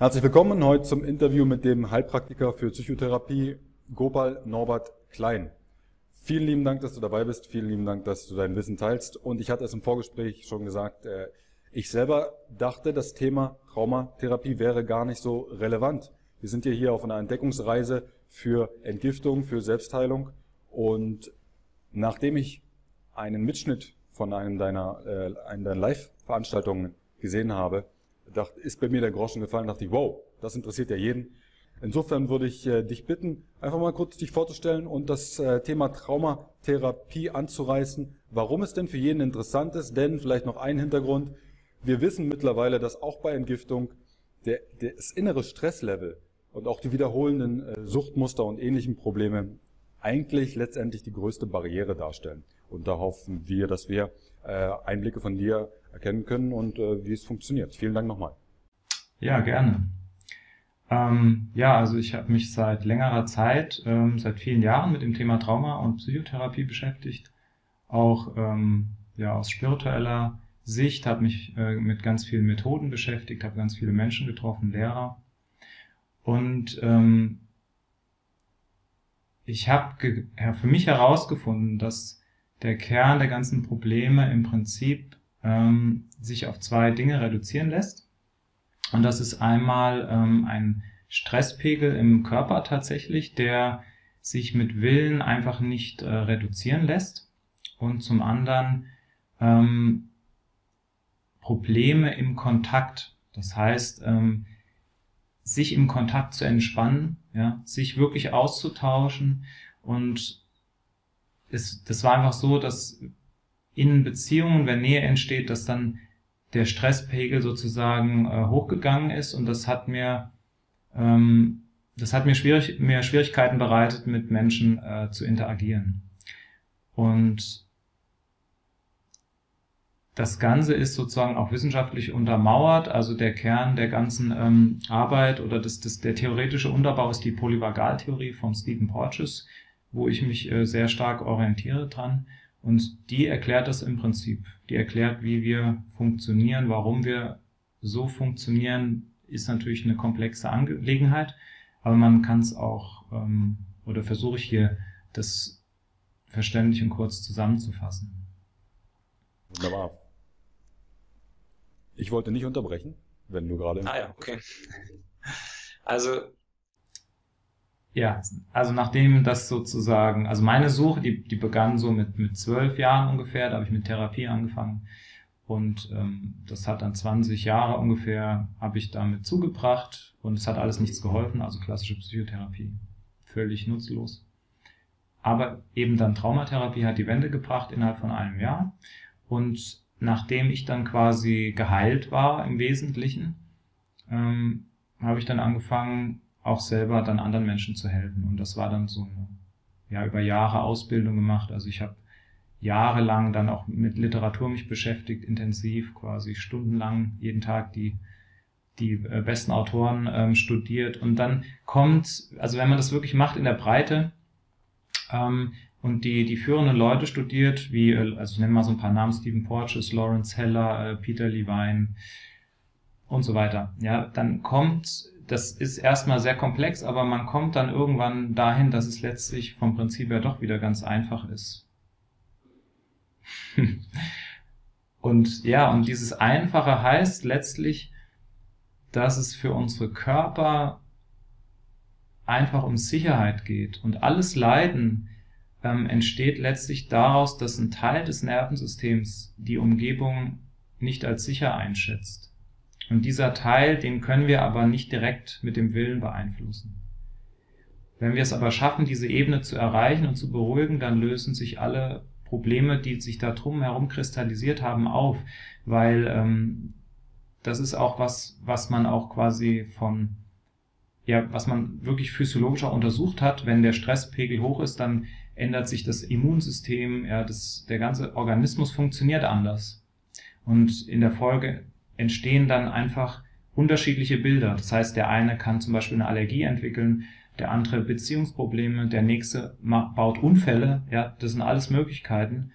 Herzlich willkommen heute zum Interview mit dem Heilpraktiker für Psychotherapie Gopal Norbert Klein. Vielen lieben Dank, dass du dabei bist. Vielen lieben Dank, dass du dein Wissen teilst. Und ich hatte es im Vorgespräch schon gesagt, äh, ich selber dachte, das Thema Traumatherapie wäre gar nicht so relevant. Wir sind ja hier auf einer Entdeckungsreise für Entgiftung, für Selbstheilung. Und nachdem ich einen Mitschnitt von einem deiner, äh, einer deiner Live-Veranstaltungen gesehen habe, dachte, ist bei mir der Groschen gefallen, dachte ich, wow, das interessiert ja jeden. Insofern würde ich äh, dich bitten, einfach mal kurz dich vorzustellen und das äh, Thema Traumatherapie anzureißen, warum es denn für jeden interessant ist, denn vielleicht noch ein Hintergrund. Wir wissen mittlerweile, dass auch bei Entgiftung der, das innere Stresslevel und auch die wiederholenden äh, Suchtmuster und ähnlichen Probleme eigentlich letztendlich die größte Barriere darstellen. Und da hoffen wir, dass wir äh, Einblicke von dir erkennen können und äh, wie es funktioniert. Vielen Dank nochmal. Ja, gerne. Ähm, ja, also ich habe mich seit längerer Zeit, ähm, seit vielen Jahren mit dem Thema Trauma und Psychotherapie beschäftigt. Auch ähm, ja, aus spiritueller Sicht, habe mich äh, mit ganz vielen Methoden beschäftigt, habe ganz viele Menschen getroffen, Lehrer. Und ähm, ich habe ja, für mich herausgefunden, dass der Kern der ganzen Probleme im Prinzip ähm, sich auf zwei Dinge reduzieren lässt. Und das ist einmal ähm, ein Stresspegel im Körper tatsächlich, der sich mit Willen einfach nicht äh, reduzieren lässt. Und zum anderen ähm, Probleme im Kontakt. Das heißt, ähm, sich im Kontakt zu entspannen, ja, sich wirklich auszutauschen und es, das war einfach so, dass in Beziehungen, wenn Nähe entsteht, dass dann der Stresspegel sozusagen äh, hochgegangen ist und das hat mir ähm, das hat mir, schwierig, mir Schwierigkeiten bereitet, mit Menschen äh, zu interagieren. Und das Ganze ist sozusagen auch wissenschaftlich untermauert. Also der Kern der ganzen ähm, Arbeit oder das, das, der theoretische Unterbau ist die Polyvagaltheorie von Stephen Porges, wo ich mich äh, sehr stark orientiere dran. Und die erklärt das im Prinzip. Die erklärt, wie wir funktionieren, warum wir so funktionieren, ist natürlich eine komplexe Angelegenheit, aber man kann es auch, ähm, oder versuche ich hier, das verständlich und kurz zusammenzufassen. Wunderbar. Ich wollte nicht unterbrechen, wenn du gerade. Ah ja, okay. Also. Ja, also nachdem das sozusagen, also meine Suche, die, die begann so mit, mit zwölf Jahren ungefähr, da habe ich mit Therapie angefangen. Und ähm, das hat dann 20 Jahre ungefähr, habe ich damit zugebracht und es hat alles nichts geholfen, also klassische Psychotherapie. Völlig nutzlos. Aber eben dann Traumatherapie hat die Wende gebracht innerhalb von einem Jahr. Und nachdem ich dann quasi geheilt war im Wesentlichen, ähm, habe ich dann angefangen, auch selber dann anderen Menschen zu helfen. Und das war dann so eine, ja, über Jahre Ausbildung gemacht. Also ich habe jahrelang dann auch mit Literatur mich beschäftigt, intensiv, quasi stundenlang jeden Tag die, die äh, besten Autoren ähm, studiert. Und dann kommt, also wenn man das wirklich macht in der Breite, ähm, und die, die führenden Leute studiert, wie, äh, also ich nenne mal so ein paar Namen, Stephen Porges, Lawrence Heller, äh, Peter Levine und so weiter. Ja, dann kommt, das ist erstmal sehr komplex, aber man kommt dann irgendwann dahin, dass es letztlich vom Prinzip her doch wieder ganz einfach ist. und ja, und dieses Einfache heißt letztlich, dass es für unsere Körper einfach um Sicherheit geht und alles Leiden, ähm, entsteht letztlich daraus, dass ein Teil des Nervensystems die Umgebung nicht als sicher einschätzt. Und dieser Teil, den können wir aber nicht direkt mit dem Willen beeinflussen. Wenn wir es aber schaffen, diese Ebene zu erreichen und zu beruhigen, dann lösen sich alle Probleme, die sich da drum herum kristallisiert haben, auf, weil ähm, das ist auch was, was man auch quasi von ja, was man wirklich physiologisch auch untersucht hat, wenn der Stresspegel hoch ist, dann ändert sich das Immunsystem, ja, das, der ganze Organismus funktioniert anders. Und in der Folge entstehen dann einfach unterschiedliche Bilder. Das heißt, der eine kann zum Beispiel eine Allergie entwickeln, der andere Beziehungsprobleme, der nächste baut Unfälle, ja, das sind alles Möglichkeiten.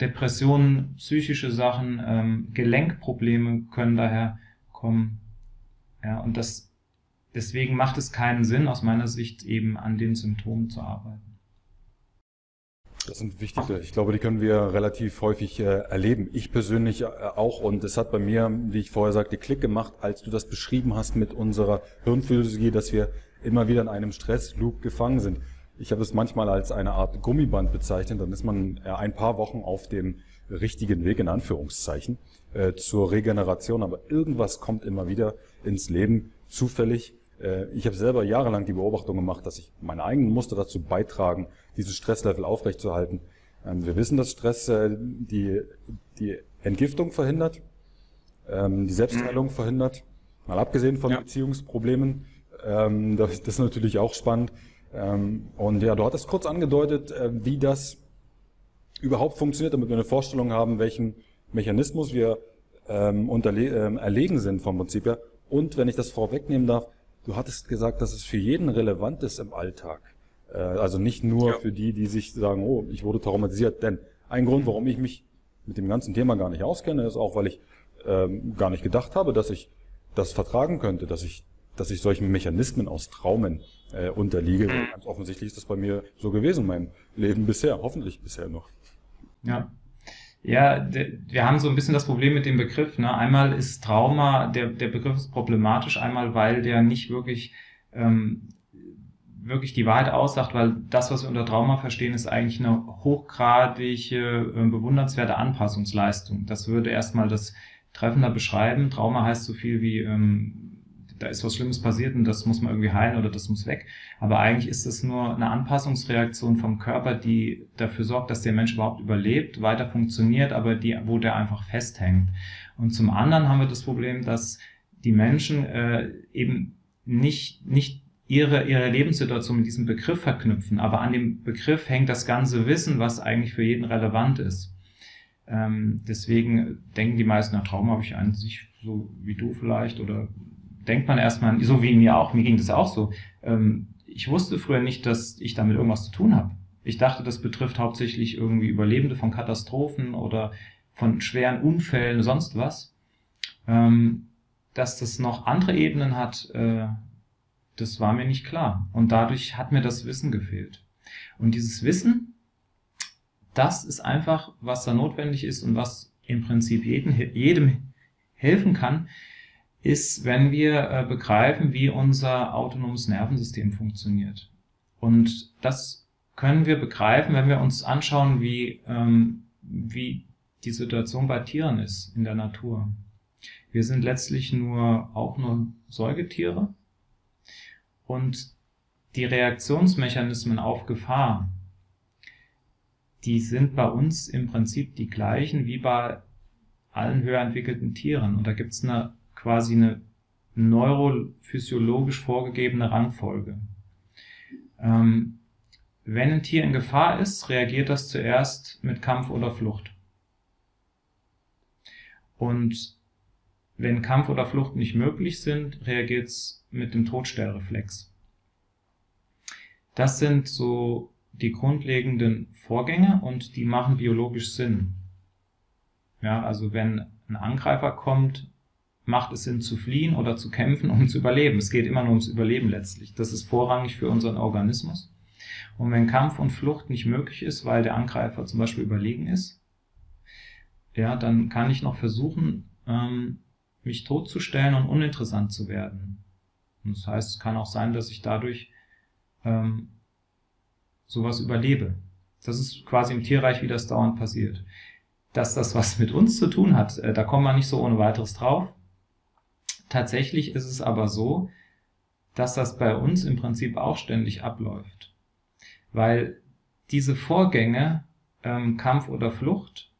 Depressionen, psychische Sachen, ähm, Gelenkprobleme können daher kommen. Ja, und das, deswegen macht es keinen Sinn, aus meiner Sicht eben an den Symptomen zu arbeiten. Das sind wichtige. Ich glaube, die können wir relativ häufig äh, erleben. Ich persönlich äh, auch. Und es hat bei mir, wie ich vorher sagte, Klick gemacht, als du das beschrieben hast mit unserer Hirnphysiologie, dass wir immer wieder in einem Stressloop gefangen sind. Ich habe es manchmal als eine Art Gummiband bezeichnet. Dann ist man äh, ein paar Wochen auf dem richtigen Weg, in Anführungszeichen, äh, zur Regeneration. Aber irgendwas kommt immer wieder ins Leben, zufällig. Äh, ich habe selber jahrelang die Beobachtung gemacht, dass ich meine eigenen Muster dazu beitragen, dieses Stresslevel aufrechtzuerhalten. Ähm, wir wissen, dass Stress äh, die, die Entgiftung verhindert, ähm, die Selbstheilung mhm. verhindert, mal abgesehen von ja. Beziehungsproblemen. Ähm, das, ist natürlich auch spannend. und ja, du hattest kurz angedeutet, äh, wie das überhaupt funktioniert, damit wir eine Vorstellung haben, welchen Mechanismus wir erlegen sind vom Prinzip her. Und wenn ich das vorwegnehmen darf, du hattest gesagt, dass es für jeden relevant ist im Alltag. Äh, also nicht nur ja. für die, die sich sagen, oh, ich wurde traumatisiert. Denn ein Grund, warum ich mich mit dem ganzen Thema gar nicht auskenne, ist auch, weil ich ähm, gar nicht gedacht habe, dass ich das vertragen könnte, dass ich, dass ich solchen Mechanismen aus Traumen äh, unterliege. Mhm. Ganz offensichtlich ist das bei mir so gewesen in meinem Leben bisher, hoffentlich bisher noch. Ja. Ja, wir haben so ein bisschen das Problem mit dem Begriff. Ne? Einmal ist Trauma, der, der Begriff ist problematisch, einmal weil der nicht wirklich ähm, wirklich die Wahrheit aussagt, weil das, was wir unter Trauma verstehen, ist eigentlich eine hochgradige, äh, bewundernswerte Anpassungsleistung. Das würde erstmal das treffender beschreiben. Trauma heißt so viel wie, ähm, da ist was Schlimmes passiert und das muss man irgendwie heilen oder das muss weg. Aber eigentlich ist es nur eine Anpassungsreaktion vom Körper, die dafür sorgt, dass der Mensch überhaupt überlebt, weiter funktioniert, aber die, wo der einfach festhängt. Und zum anderen haben wir das Problem, dass die Menschen äh, eben nicht, nicht ihre, ihre Lebenssituation mit diesem Begriff verknüpfen. Aber an dem Begriff hängt das ganze Wissen, was eigentlich für jeden relevant ist. Ähm, deswegen denken die meisten, na, Traum habe ich an sich so wie du vielleicht oder denkt man erstmal, so wie mir auch, mir ging das auch so. Ähm, ich wusste früher nicht, dass ich damit irgendwas zu tun habe. Ich dachte, das betrifft hauptsächlich irgendwie Überlebende von Katastrophen oder von schweren Unfällen, sonst was. Ähm, dass das noch andere Ebenen hat, äh, das war mir nicht klar. Und dadurch hat mir das Wissen gefehlt. Und dieses Wissen, das ist einfach, was da notwendig ist und was im Prinzip jedem, jedem helfen kann, ist, wenn wir äh, begreifen, wie unser autonomes Nervensystem funktioniert. Und das können wir begreifen, wenn wir uns anschauen, wie, ähm, wie die Situation bei Tieren ist in der Natur. Wir sind letztlich nur auch nur Säugetiere und die Reaktionsmechanismen auf Gefahr, die sind bei uns im Prinzip die gleichen wie bei allen höher entwickelten Tieren. Und da gibt es eine, quasi eine neurophysiologisch vorgegebene Rangfolge. Ähm, wenn ein Tier in Gefahr ist, reagiert das zuerst mit Kampf oder Flucht. Und wenn Kampf oder Flucht nicht möglich sind, reagiert es mit dem Todstellreflex. Das sind so die grundlegenden Vorgänge und die machen biologisch Sinn. Ja, also wenn ein Angreifer kommt, macht es Sinn zu fliehen oder zu kämpfen, um zu überleben. Es geht immer nur ums Überleben letztlich. Das ist vorrangig für unseren Organismus. Und wenn Kampf und Flucht nicht möglich ist, weil der Angreifer zum Beispiel überlegen ist, ja, dann kann ich noch versuchen, ähm, mich totzustellen und uninteressant zu werden. Und das heißt, es kann auch sein, dass ich dadurch ähm, sowas überlebe. Das ist quasi im Tierreich, wie das dauernd passiert. Dass das was mit uns zu tun hat, äh, da kommt man nicht so ohne weiteres drauf. Tatsächlich ist es aber so, dass das bei uns im Prinzip auch ständig abläuft. Weil diese Vorgänge, ähm, Kampf oder Flucht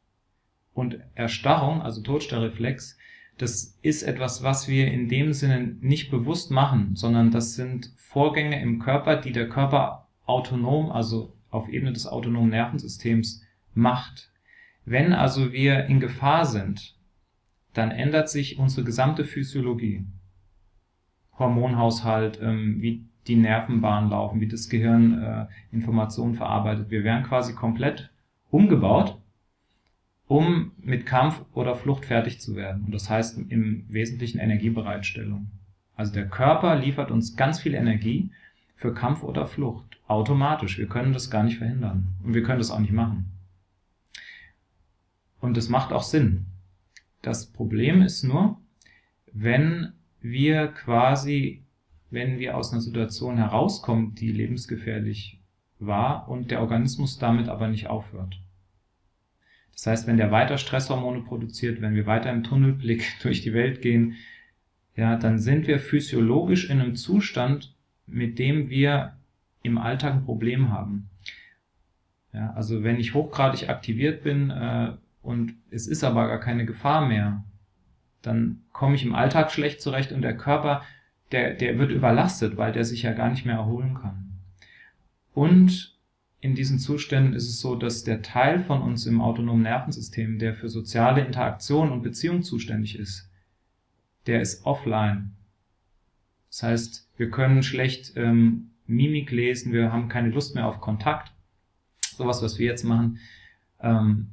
und Erstarrung, also Todstellreflex, das ist etwas, was wir in dem Sinne nicht bewusst machen, sondern das sind Vorgänge im Körper, die der Körper autonom, also auf Ebene des autonomen Nervensystems macht. Wenn also wir in Gefahr sind, dann ändert sich unsere gesamte Physiologie. Hormonhaushalt, ähm, wie die Nervenbahnen laufen, wie das Gehirn äh, Informationen verarbeitet. Wir werden quasi komplett umgebaut um mit Kampf oder Flucht fertig zu werden. Und das heißt im Wesentlichen Energiebereitstellung. Also der Körper liefert uns ganz viel Energie für Kampf oder Flucht. Automatisch. Wir können das gar nicht verhindern. Und wir können das auch nicht machen. Und es macht auch Sinn. Das Problem ist nur, wenn wir quasi, wenn wir aus einer Situation herauskommen, die lebensgefährlich war und der Organismus damit aber nicht aufhört. Das heißt, wenn der weiter Stresshormone produziert, wenn wir weiter im Tunnelblick durch die Welt gehen, ja, dann sind wir physiologisch in einem Zustand, mit dem wir im Alltag ein Problem haben. Ja, also wenn ich hochgradig aktiviert bin äh, und es ist aber gar keine Gefahr mehr, dann komme ich im Alltag schlecht zurecht und der Körper, der, der wird überlastet, weil der sich ja gar nicht mehr erholen kann. Und in diesen Zuständen ist es so, dass der Teil von uns im autonomen Nervensystem, der für soziale Interaktion und Beziehung zuständig ist, der ist offline. Das heißt, wir können schlecht ähm, Mimik lesen, wir haben keine Lust mehr auf Kontakt. Sowas, was wir jetzt machen. Ähm,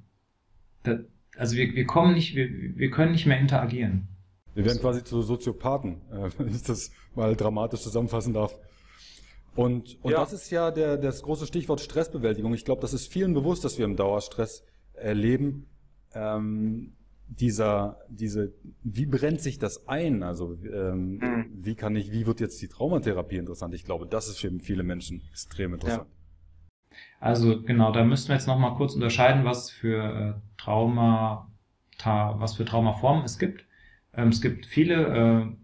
da, also wir, wir kommen nicht, wir, wir können nicht mehr interagieren. Wir werden quasi zu Soziopathen, äh, wenn ich das mal dramatisch zusammenfassen darf. Und, und ja. das ist ja der, das große Stichwort Stressbewältigung. Ich glaube, das ist vielen bewusst, dass wir im Dauerstress erleben. Ähm, dieser, diese, wie brennt sich das ein? Also ähm, mhm. wie kann ich, wie wird jetzt die Traumatherapie interessant? Ich glaube, das ist für viele Menschen extrem interessant. Ja. Also genau, da müssten wir jetzt nochmal kurz unterscheiden, was für äh, Trauma, was für Traumaformen es gibt. Ähm, es gibt viele äh,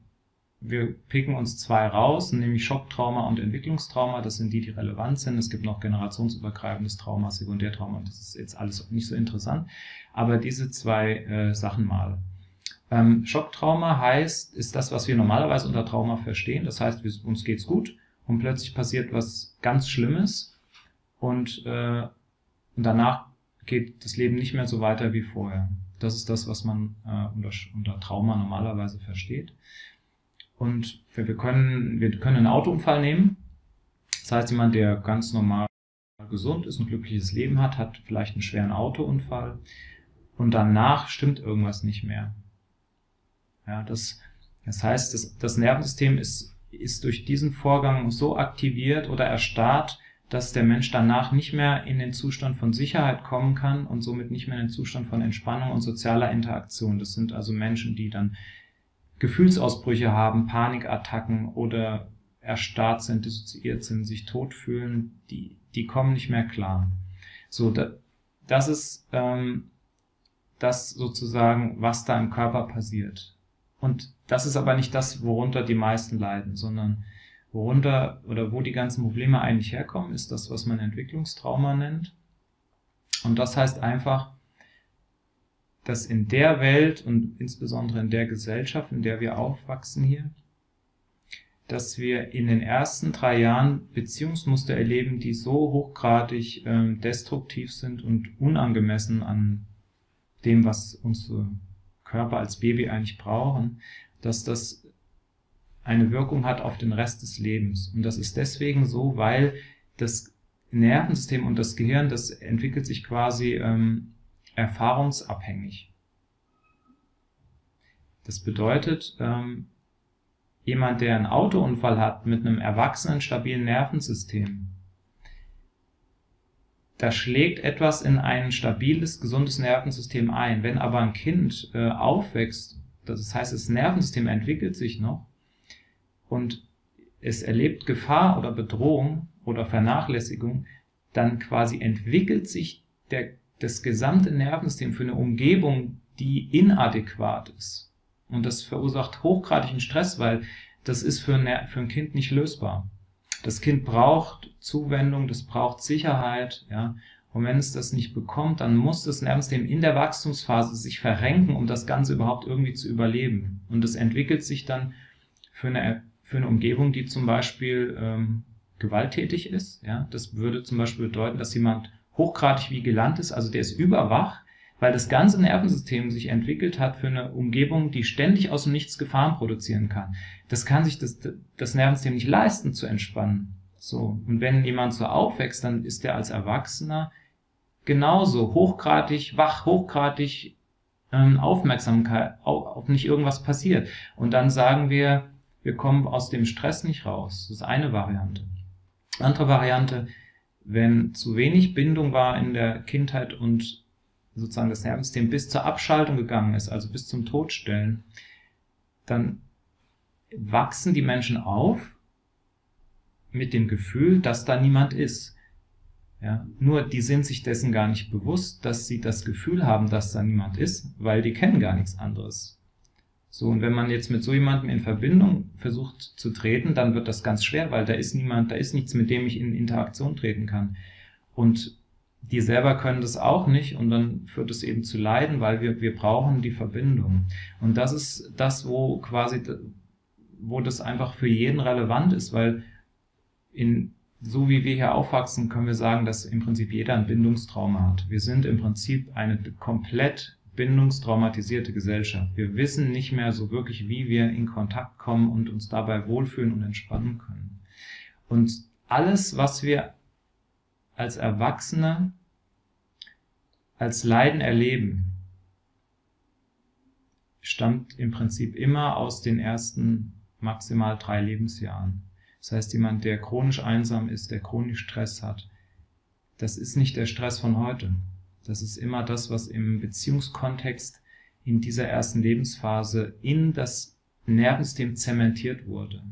wir picken uns zwei raus, nämlich Schocktrauma und Entwicklungstrauma. Das sind die, die relevant sind. Es gibt noch generationsübergreifendes Trauma, Sekundärtrauma. Das ist jetzt alles nicht so interessant. Aber diese zwei äh, Sachen mal. Ähm, Schocktrauma heißt, ist das, was wir normalerweise unter Trauma verstehen. Das heißt, wir, uns geht's gut und plötzlich passiert was ganz Schlimmes und, äh, und danach geht das Leben nicht mehr so weiter wie vorher. Das ist das, was man äh, unter, unter Trauma normalerweise versteht. Und wir können, wir können einen Autounfall nehmen. Das heißt, jemand, der ganz normal gesund ist, ein glückliches Leben hat, hat vielleicht einen schweren Autounfall und danach stimmt irgendwas nicht mehr. Ja, das, das heißt, das, das Nervensystem ist, ist durch diesen Vorgang so aktiviert oder erstarrt, dass der Mensch danach nicht mehr in den Zustand von Sicherheit kommen kann und somit nicht mehr in den Zustand von Entspannung und sozialer Interaktion. Das sind also Menschen, die dann Gefühlsausbrüche haben, Panikattacken oder erstarrt sind, dissoziiert sind, sich tot fühlen, die, die kommen nicht mehr klar. So, da, das ist ähm, das sozusagen, was da im Körper passiert. Und das ist aber nicht das, worunter die meisten leiden, sondern worunter oder wo die ganzen Probleme eigentlich herkommen, ist das, was man Entwicklungstrauma nennt. Und das heißt einfach, dass in der Welt und insbesondere in der Gesellschaft, in der wir aufwachsen hier, dass wir in den ersten drei Jahren Beziehungsmuster erleben, die so hochgradig äh, destruktiv sind und unangemessen an dem, was unsere Körper als Baby eigentlich brauchen, dass das eine Wirkung hat auf den Rest des Lebens. Und das ist deswegen so, weil das Nervensystem und das Gehirn, das entwickelt sich quasi ähm, erfahrungsabhängig. Das bedeutet, ähm, jemand, der einen Autounfall hat mit einem erwachsenen, stabilen Nervensystem, da schlägt etwas in ein stabiles, gesundes Nervensystem ein. Wenn aber ein Kind äh, aufwächst, das heißt, das Nervensystem entwickelt sich noch und es erlebt Gefahr oder Bedrohung oder Vernachlässigung, dann quasi entwickelt sich der das gesamte Nervensystem für eine Umgebung, die inadäquat ist. Und das verursacht hochgradigen Stress, weil das ist für ein, für ein Kind nicht lösbar. Das Kind braucht Zuwendung, das braucht Sicherheit, ja. Und wenn es das nicht bekommt, dann muss das Nervensystem in der Wachstumsphase sich verrenken, um das Ganze überhaupt irgendwie zu überleben. Und es entwickelt sich dann für eine, für eine Umgebung, die zum Beispiel ähm, gewalttätig ist. Ja, das würde zum Beispiel bedeuten, dass jemand hochgradig vigilant ist, also der ist überwach, weil das ganze Nervensystem sich entwickelt hat für eine Umgebung, die ständig aus dem Nichts Gefahren produzieren kann. Das kann sich das, das Nervensystem nicht leisten zu entspannen. So. Und wenn jemand so aufwächst, dann ist der als Erwachsener genauso hochgradig wach, hochgradig ähm, Aufmerksamkeit, auf, auf nicht irgendwas passiert. Und dann sagen wir, wir kommen aus dem Stress nicht raus. Das ist eine Variante. Andere Variante, wenn zu wenig Bindung war in der Kindheit und sozusagen das Nervensystem bis zur Abschaltung gegangen ist, also bis zum Todstellen, dann wachsen die Menschen auf mit dem Gefühl, dass da niemand ist. Ja, nur die sind sich dessen gar nicht bewusst, dass sie das Gefühl haben, dass da niemand ist, weil die kennen gar nichts anderes. So, und wenn man jetzt mit so jemandem in Verbindung versucht zu treten, dann wird das ganz schwer, weil da ist niemand, da ist nichts, mit dem ich in Interaktion treten kann. Und die selber können das auch nicht und dann führt es eben zu Leiden, weil wir, wir brauchen die Verbindung. Und das ist das, wo quasi, wo das einfach für jeden relevant ist, weil in, so wie wir hier aufwachsen, können wir sagen, dass im Prinzip jeder ein Bindungstrauma hat. Wir sind im Prinzip eine komplett bindungstraumatisierte Gesellschaft. Wir wissen nicht mehr so wirklich, wie wir in Kontakt kommen und uns dabei wohlfühlen und entspannen können. Und alles, was wir als Erwachsene als Leiden erleben, stammt im Prinzip immer aus den ersten maximal drei Lebensjahren. Das heißt, jemand, der chronisch einsam ist, der chronisch Stress hat, das ist nicht der Stress von heute. Das ist immer das, was im Beziehungskontext in dieser ersten Lebensphase in das Nervensystem zementiert wurde.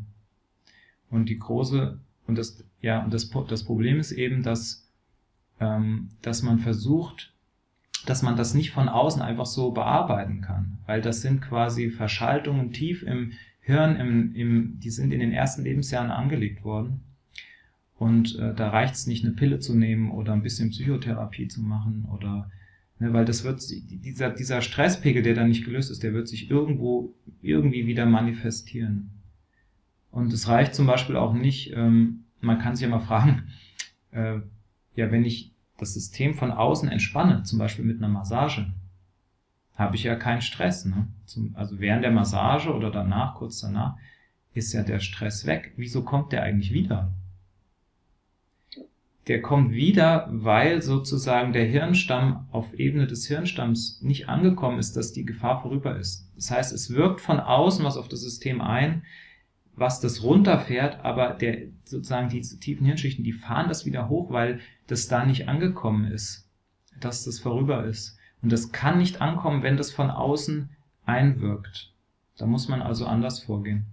Und die große, und das, ja, und das, das Problem ist eben, dass, ähm, dass man versucht, dass man das nicht von außen einfach so bearbeiten kann, weil das sind quasi Verschaltungen tief im Hirn, im, im, die sind in den ersten Lebensjahren angelegt worden. Und äh, da reicht es nicht, eine Pille zu nehmen oder ein bisschen Psychotherapie zu machen oder ne, weil das wird dieser, dieser Stresspegel, der da nicht gelöst ist, der wird sich irgendwo irgendwie wieder manifestieren. Und es reicht zum Beispiel auch nicht, ähm, man kann sich ja mal fragen, äh, ja, wenn ich das System von außen entspanne, zum Beispiel mit einer Massage, habe ich ja keinen Stress. Ne? Zum, also während der Massage oder danach, kurz danach, ist ja der Stress weg. Wieso kommt der eigentlich wieder? Der kommt wieder, weil sozusagen der Hirnstamm auf Ebene des Hirnstamms nicht angekommen ist, dass die Gefahr vorüber ist. Das heißt, es wirkt von außen was auf das System ein, was das runterfährt, aber der, sozusagen diese tiefen Hirnschichten, die fahren das wieder hoch, weil das da nicht angekommen ist, dass das vorüber ist. Und das kann nicht ankommen, wenn das von außen einwirkt. Da muss man also anders vorgehen.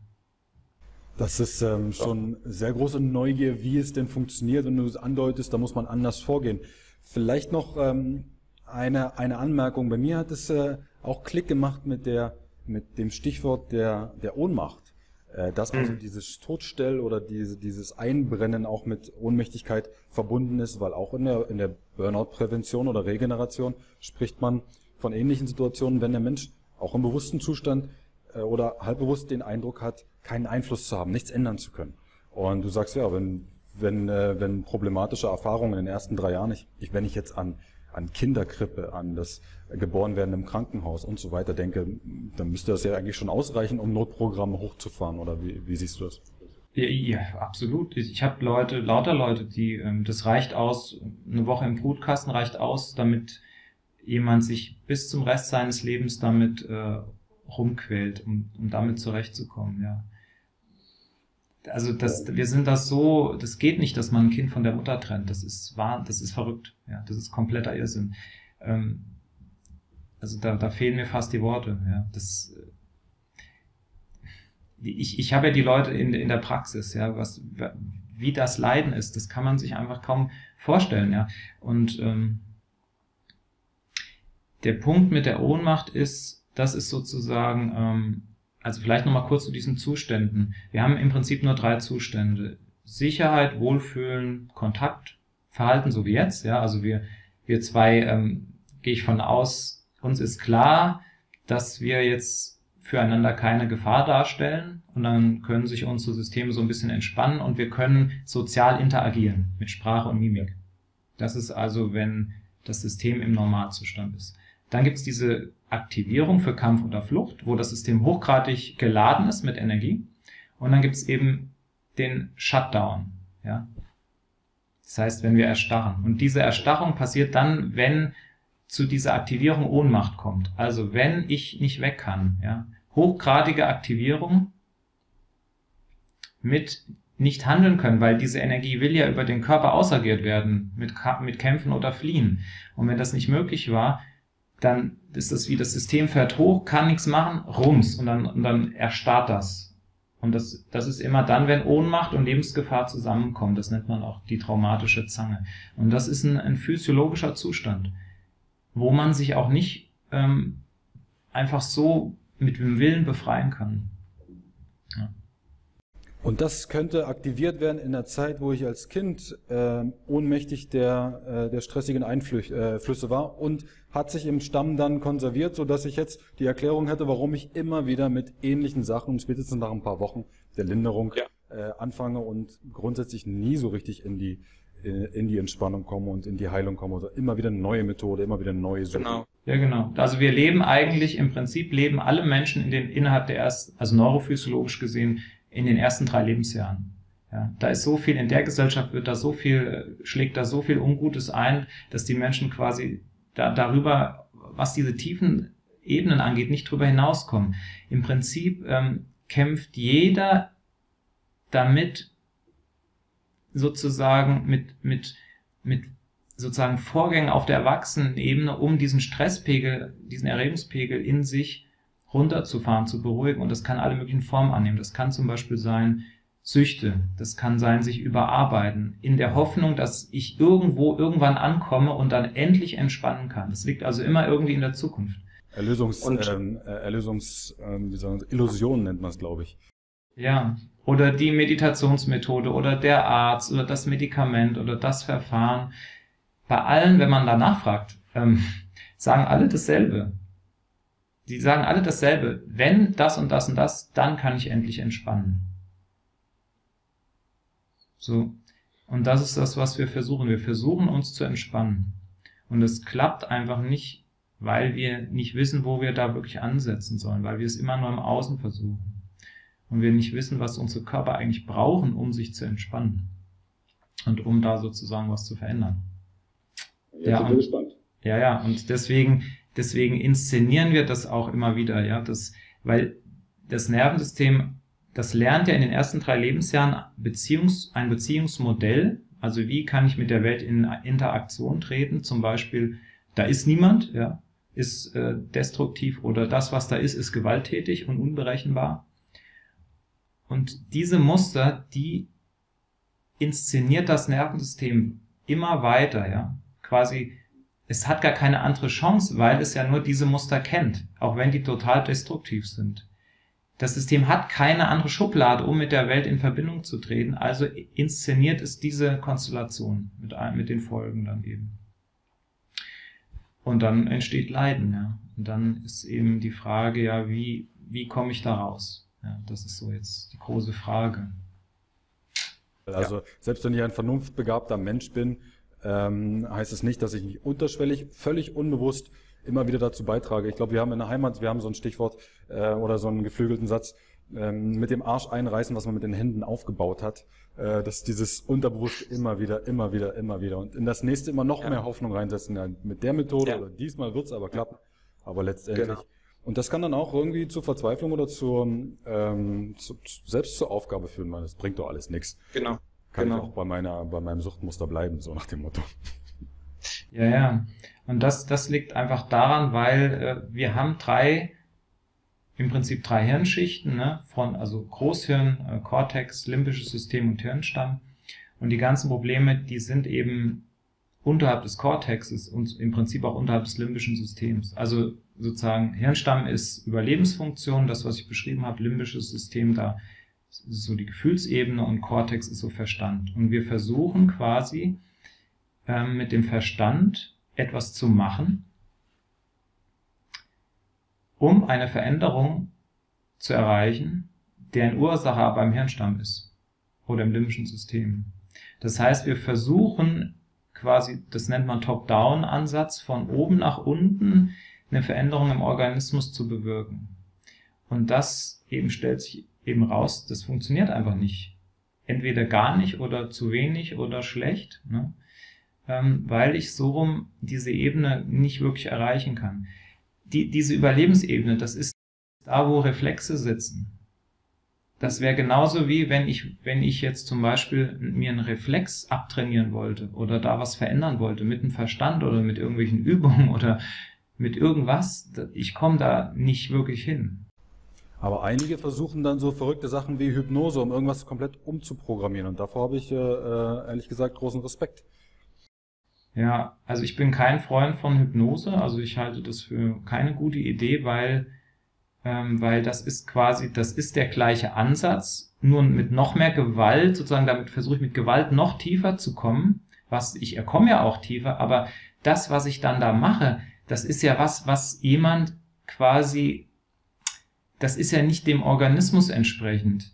Das ist ähm, schon sehr große Neugier, wie es denn funktioniert. Und du es andeutest, da muss man anders vorgehen. Vielleicht noch ähm, eine, eine Anmerkung. Bei mir hat es äh, auch Klick gemacht mit, der, mit dem Stichwort der, der Ohnmacht. Äh, dass also mhm. dieses Todstell oder diese, dieses Einbrennen auch mit Ohnmächtigkeit verbunden ist, weil auch in der, in der Burnout-Prävention oder Regeneration spricht man von ähnlichen Situationen, wenn der Mensch auch im bewussten Zustand oder halbbewusst den Eindruck hat, keinen Einfluss zu haben, nichts ändern zu können. Und du sagst ja, wenn, wenn, äh, wenn problematische Erfahrungen in den ersten drei Jahren, ich, ich, wenn ich jetzt an an Kinderkrippe, an das Geborenwerden im Krankenhaus und so weiter denke, dann müsste das ja eigentlich schon ausreichen, um Notprogramme hochzufahren. Oder wie, wie siehst du das? Ja, ja absolut. Ich habe Leute, lauter Leute, die, ähm, das reicht aus, eine Woche im Brutkasten reicht aus, damit jemand sich bis zum Rest seines Lebens damit äh, rumquält, um, um damit zurechtzukommen, ja also das, wir sind das so, das geht nicht, dass man ein Kind von der Mutter trennt. Das ist wahr, das ist verrückt. Ja, das ist kompletter Irrsinn. Ähm, also da, da fehlen mir fast die Worte. Ja, das, äh, ich, ich habe ja die Leute in, in der Praxis, ja, was, wie das Leiden ist, das kann man sich einfach kaum vorstellen, ja. Und ähm, der Punkt mit der Ohnmacht ist, das ist sozusagen ähm, also vielleicht nochmal kurz zu diesen Zuständen. Wir haben im Prinzip nur drei Zustände. Sicherheit, Wohlfühlen, Kontakt, Verhalten, so wie jetzt. Ja, also wir, wir zwei, ähm, gehe ich von aus, uns ist klar, dass wir jetzt füreinander keine Gefahr darstellen und dann können sich unsere Systeme so ein bisschen entspannen und wir können sozial interagieren mit Sprache und Mimik. Das ist also, wenn das System im Normalzustand ist. Dann gibt's diese Aktivierung für Kampf oder Flucht, wo das System hochgradig geladen ist mit Energie. Und dann gibt's eben den Shutdown. Ja? Das heißt, wenn wir erstarren. Und diese Erstarrung passiert dann, wenn zu dieser Aktivierung Ohnmacht kommt. Also wenn ich nicht weg kann. Ja? Hochgradige Aktivierung mit nicht handeln können, weil diese Energie will ja über den Körper ausagiert werden, mit, mit Kämpfen oder Fliehen. Und wenn das nicht möglich war, dann ist das wie das System fährt hoch, kann nichts machen, rums, und dann, und dann erstarrt das. Und das, das ist immer dann, wenn Ohnmacht und Lebensgefahr zusammenkommen. Das nennt man auch die traumatische Zange. Und das ist ein, ein physiologischer Zustand, wo man sich auch nicht ähm, einfach so mit dem Willen befreien kann. Und das könnte aktiviert werden in der Zeit, wo ich als Kind äh, ohnmächtig der, äh, der stressigen Einflüsse äh, war und hat sich im Stamm dann konserviert, so dass ich jetzt die Erklärung hätte, warum ich immer wieder mit ähnlichen Sachen, spätestens nach ein paar Wochen der Linderung, ja. äh, anfange und grundsätzlich nie so richtig in die äh, in die Entspannung komme und in die Heilung komme oder immer wieder eine neue Methode, immer wieder eine neue Suche. Genau. Ja, genau. Also wir leben eigentlich, im Prinzip leben alle Menschen in den, innerhalb der ersten, also neurophysiologisch gesehen, in den ersten drei Lebensjahren. Ja, da ist so viel, in der Gesellschaft wird da so viel, schlägt da so viel Ungutes ein, dass die Menschen quasi da, darüber, was diese tiefen Ebenen angeht, nicht drüber hinauskommen. Im Prinzip ähm, kämpft jeder damit sozusagen mit, mit, mit sozusagen Vorgängen auf der Erwachsenenebene, um diesen Stresspegel, diesen Erregungspegel in sich runterzufahren, zu beruhigen. Und das kann alle möglichen Formen annehmen. Das kann zum Beispiel sein Süchte. Das kann sein sich überarbeiten. In der Hoffnung, dass ich irgendwo irgendwann ankomme und dann endlich entspannen kann. Das liegt also immer irgendwie in der Zukunft. Erlösungs, und, ähm, äh, Erlösungs, ähm, wie sagen Sie, Illusion nennt man es, glaube ich. Ja. Oder die Meditationsmethode oder der Arzt oder das Medikament oder das Verfahren. Bei allen, wenn man da nachfragt, ähm, sagen alle dasselbe die sagen alle dasselbe. Wenn das und das und das, dann kann ich endlich entspannen. So. Und das ist das, was wir versuchen. Wir versuchen uns zu entspannen. Und es klappt einfach nicht, weil wir nicht wissen, wo wir da wirklich ansetzen sollen, weil wir es immer nur im Außen versuchen. Und wir nicht wissen, was unsere Körper eigentlich brauchen, um sich zu entspannen. Und um da sozusagen was zu verändern. Jetzt ja, sind wir gespannt. Ja, ja, und deswegen Deswegen inszenieren wir das auch immer wieder, ja, das, weil das Nervensystem, das lernt ja in den ersten drei Lebensjahren Beziehungs, ein Beziehungsmodell. Also wie kann ich mit der Welt in Interaktion treten? Zum Beispiel, da ist niemand, ja, ist äh, destruktiv oder das, was da ist, ist gewalttätig und unberechenbar. Und diese Muster, die inszeniert das Nervensystem immer weiter, ja. Quasi es hat gar keine andere Chance, weil es ja nur diese Muster kennt, auch wenn die total destruktiv sind. Das System hat keine andere Schublade, um mit der Welt in Verbindung zu treten, also inszeniert es diese Konstellation mit, mit den Folgen dann eben. Und dann entsteht Leiden, ja. Und dann ist eben die Frage, ja, wie, wie komme ich da raus? Ja, das ist so jetzt die große Frage. Also, selbst wenn ich ein vernunftbegabter Mensch bin, ähm, heißt es nicht, dass ich nicht unterschwellig, völlig unbewusst immer wieder dazu beitrage. Ich glaube, wir haben in der Heimat, wir haben so ein Stichwort äh, oder so einen geflügelten Satz, ähm, mit dem Arsch einreißen, was man mit den Händen aufgebaut hat, äh, dass dieses unterbewusst immer wieder, immer wieder, immer wieder und in das nächste immer noch ja. mehr Hoffnung reinsetzen. Ja, mit der Methode ja. oder diesmal wird's aber klappen, aber letztendlich. Genau. Und das kann dann auch irgendwie zur Verzweiflung oder zur, ähm, zu, selbst zur Aufgabe führen, weil das bringt doch alles nichts. Genau kann genau. ich auch bei meiner, bei meinem Suchtmuster bleiben, so nach dem Motto. Ja, ja. Und das, das liegt einfach daran, weil äh, wir haben drei, im Prinzip drei Hirnschichten, ne? von, also Großhirn, äh, Cortex, limbisches System und Hirnstamm. Und die ganzen Probleme, die sind eben unterhalb des Cortexes und im Prinzip auch unterhalb des limbischen Systems. Also sozusagen Hirnstamm ist Überlebensfunktion, das, was ich beschrieben habe, limbisches System, da so die Gefühlsebene und Cortex ist so Verstand. Und wir versuchen quasi ähm, mit dem Verstand etwas zu machen, um eine Veränderung zu erreichen, deren Ursache aber im Hirnstamm ist oder im limbischen System. Das heißt, wir versuchen quasi, das nennt man Top-Down-Ansatz, von oben nach unten eine Veränderung im Organismus zu bewirken. Und das eben stellt sich eben raus, das funktioniert einfach nicht. Entweder gar nicht oder zu wenig oder schlecht, ne? ähm, weil ich so rum diese Ebene nicht wirklich erreichen kann. Die, diese Überlebensebene, das ist da, wo Reflexe sitzen. Das wäre genauso wie, wenn ich, wenn ich jetzt zum Beispiel mir einen Reflex abtrainieren wollte oder da was verändern wollte mit dem Verstand oder mit irgendwelchen Übungen oder mit irgendwas. Ich komme da nicht wirklich hin. Aber einige versuchen dann so verrückte Sachen wie Hypnose, um irgendwas komplett umzuprogrammieren. Und davor habe ich äh, äh ehrlich gesagt großen Respekt. Ja, also ich bin kein Freund von Hypnose. Also ich halte das für keine gute Idee, weil ähm, weil das ist quasi, das ist der gleiche Ansatz, nur mit noch mehr Gewalt, sozusagen damit versuche ich mit Gewalt noch tiefer zu kommen, was ich komme ja auch tiefer, aber das, was ich dann da mache, das ist ja was, was jemand quasi, das ist ja nicht dem Organismus entsprechend,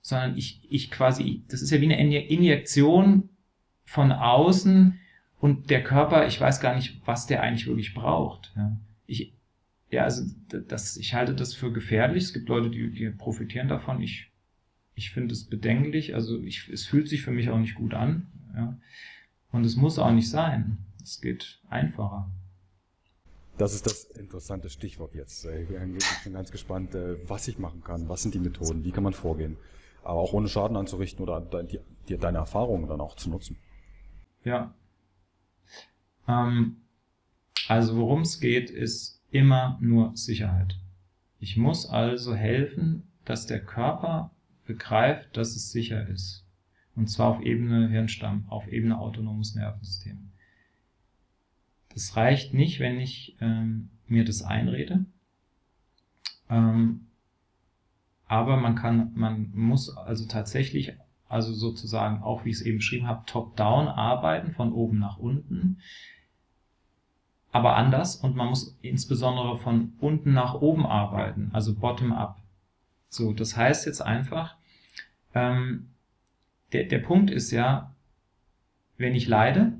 sondern ich, ich quasi, das ist ja wie eine Injektion von außen und der Körper, ich weiß gar nicht, was der eigentlich wirklich braucht. Ja. Ich, ja, also das, ich halte das für gefährlich. Es gibt Leute, die, die profitieren davon. Ich, ich finde es bedenklich. Also ich, es fühlt sich für mich auch nicht gut an. Ja. Und es muss auch nicht sein. Es geht einfacher. Das ist das interessante Stichwort jetzt. Ich bin ganz gespannt, äh, was ich machen kann. Was sind die Methoden? Wie kann man vorgehen? Aber auch ohne Schaden anzurichten oder deine Erfahrungen dann auch zu nutzen. Ja. Ähm, also worum es geht, ist immer nur Sicherheit. Ich muss also helfen, dass der Körper begreift, dass es sicher ist. Und zwar auf Ebene Hirnstamm, auf Ebene autonomes Nervensystem. Das reicht nicht, wenn ich ähm, mir das einrede. Ähm, aber man kann, man muss also tatsächlich, also sozusagen auch wie ich es eben beschrieben habe, top-down arbeiten, von oben nach unten aber anders und man muss insbesondere von unten nach oben arbeiten, also bottom-up. So, das heißt jetzt einfach, ähm, der, der Punkt ist ja, wenn ich leide,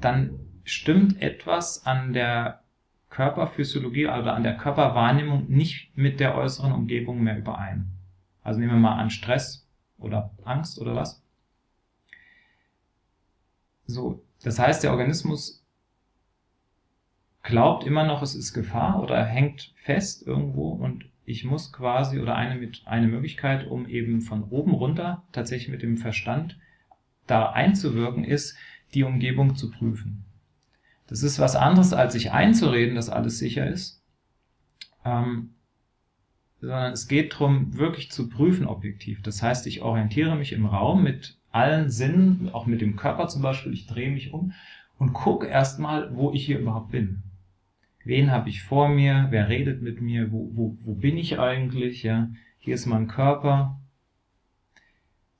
dann stimmt etwas an der Körperphysiologie oder an der Körperwahrnehmung nicht mit der äußeren Umgebung mehr überein. Also nehmen wir mal an Stress oder Angst oder was. So, das heißt, der Organismus glaubt immer noch, es ist Gefahr oder hängt fest irgendwo und ich muss quasi oder eine mit eine Möglichkeit, um eben von oben runter tatsächlich mit dem Verstand da einzuwirken, ist, die Umgebung zu prüfen. Das ist was anderes, als sich einzureden, dass alles sicher ist, ähm, sondern es geht darum, wirklich zu prüfen objektiv. Das heißt, ich orientiere mich im Raum mit allen Sinnen, auch mit dem Körper zum Beispiel, ich drehe mich um und gucke erstmal, wo ich hier überhaupt bin. Wen habe ich vor mir, wer redet mit mir, wo, wo, wo bin ich eigentlich, ja, hier ist mein Körper.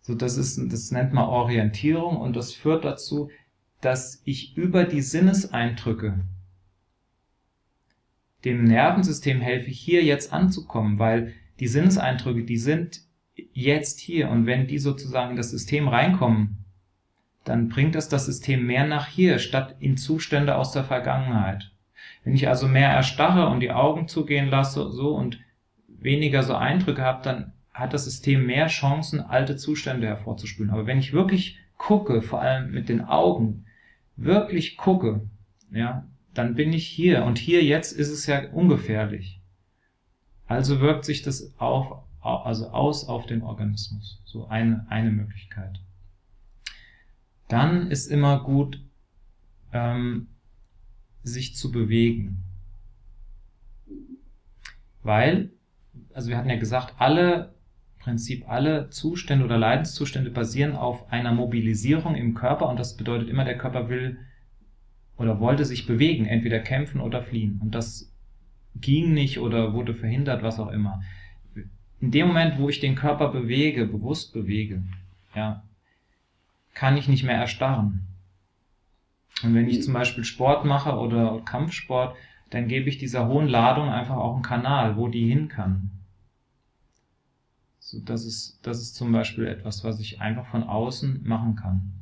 So, das ist, das nennt man Orientierung und das führt dazu, dass ich über die Sinneseindrücke dem Nervensystem helfe, hier jetzt anzukommen, weil die Sinneseindrücke, die sind jetzt hier und wenn die sozusagen in das System reinkommen, dann bringt das das System mehr nach hier, statt in Zustände aus der Vergangenheit. Wenn ich also mehr erstarre und die Augen zugehen lasse so und weniger so Eindrücke habe, dann hat das System mehr Chancen, alte Zustände hervorzuspülen. Aber wenn ich wirklich gucke, vor allem mit den Augen, wirklich gucke, ja, dann bin ich hier. Und hier jetzt ist es ja ungefährlich. Also wirkt sich das auf, also aus auf den Organismus. So eine, eine Möglichkeit. Dann ist immer gut, ähm, sich zu bewegen. Weil, also wir hatten ja gesagt, alle, Prinzip alle Zustände oder Leidenszustände basieren auf einer Mobilisierung im Körper und das bedeutet immer, der Körper will oder wollte sich bewegen, entweder kämpfen oder fliehen. Und das ging nicht oder wurde verhindert, was auch immer. In dem Moment, wo ich den Körper bewege, bewusst bewege, ja, kann ich nicht mehr erstarren. Und wenn ich zum Beispiel Sport mache oder Kampfsport, dann gebe ich dieser hohen Ladung einfach auch einen Kanal, wo die hin kann. So, das ist, das ist zum Beispiel etwas, was ich einfach von außen machen kann.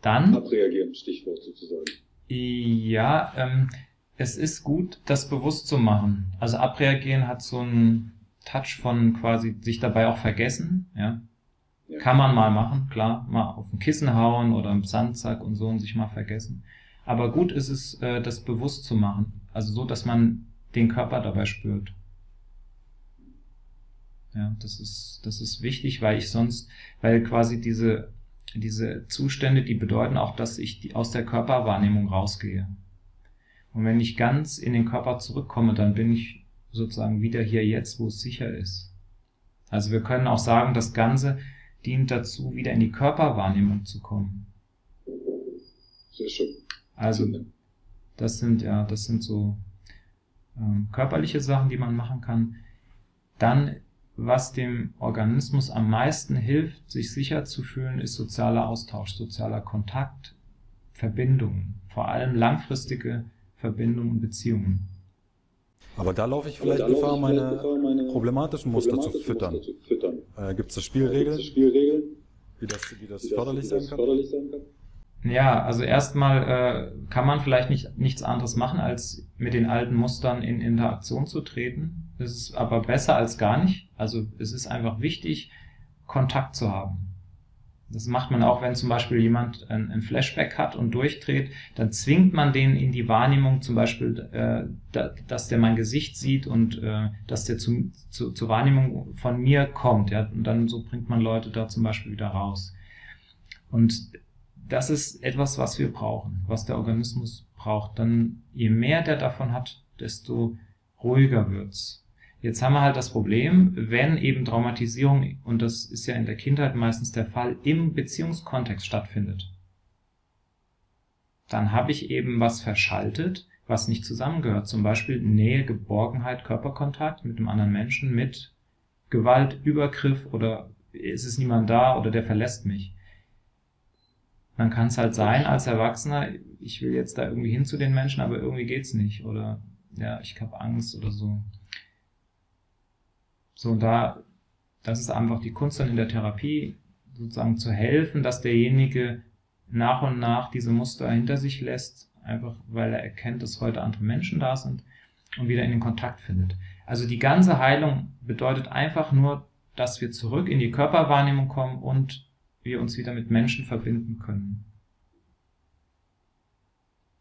Dann. Abreagieren, Stichwort sozusagen. Ja, ähm, es ist gut, das bewusst zu machen. Also abreagieren hat so einen Touch von quasi sich dabei auch vergessen, ja. Ja. Kann man mal machen, klar, mal auf ein Kissen hauen oder im Sandsack und so und sich mal vergessen. Aber gut ist es, äh, das bewusst zu machen. Also so, dass man den Körper dabei spürt. Ja, das ist, das ist wichtig, weil ich sonst, weil quasi diese, diese Zustände, die bedeuten auch, dass ich die, aus der Körperwahrnehmung rausgehe. Und wenn ich ganz in den Körper zurückkomme, dann bin ich sozusagen wieder hier jetzt, wo es sicher ist. Also wir können auch sagen, das Ganze dient dazu, wieder in die Körperwahrnehmung zu kommen. Sehr schön. Also das sind ja, das sind so ähm, körperliche Sachen, die man machen kann. Dann, was dem Organismus am meisten hilft, sich sicher zu fühlen, ist sozialer Austausch, sozialer Kontakt, Verbindungen, vor allem langfristige Verbindungen und Beziehungen. Aber da laufe ich vielleicht Gefahr, meine, Gefahr, meine problematischen Muster problematischen zu füttern. Muster zu füttern. Äh, Gibt es da Spielregeln, Spielregeln, wie das, wie das, wie förderlich, das, wie das sein förderlich, sein kann? Ja, also erstmal äh, kann man vielleicht nicht nichts anderes machen, als mit den alten Mustern in Interaktion zu treten. Es ist aber besser als gar nicht. Also es ist einfach wichtig, Kontakt zu haben. Das macht man auch, wenn zum Beispiel jemand ein, Flashback hat und durchdreht, dann zwingt man den in die Wahrnehmung, zum Beispiel, äh, da, dass der mein Gesicht sieht und äh, dass der zu, zu, zur Wahrnehmung von mir kommt. Ja? Und dann so bringt man Leute da zum Beispiel wieder raus. Und das ist etwas, was wir brauchen, was der Organismus braucht. Dann je mehr der davon hat, desto ruhiger wird's. Jetzt haben wir halt das Problem, wenn eben Traumatisierung, und das ist ja in der Kindheit meistens der Fall, im Beziehungskontext stattfindet, dann habe ich eben was verschaltet, was nicht zusammengehört. Zum Beispiel Nähe, Geborgenheit, Körperkontakt mit einem anderen Menschen, mit Gewalt, Übergriff oder ist es niemand da oder der verlässt mich. Dann kann es halt sein, als Erwachsener, ich will jetzt da irgendwie hin zu den Menschen, aber irgendwie geht's nicht. Oder ja, ich habe Angst oder so. So, und da, das ist einfach die Kunst dann in der Therapie, sozusagen zu helfen, dass derjenige nach und nach diese Muster hinter sich lässt, einfach weil er erkennt, dass heute andere Menschen da sind und wieder in den Kontakt findet. Also die ganze Heilung bedeutet einfach nur, dass wir zurück in die Körperwahrnehmung kommen und wir uns wieder mit Menschen verbinden können.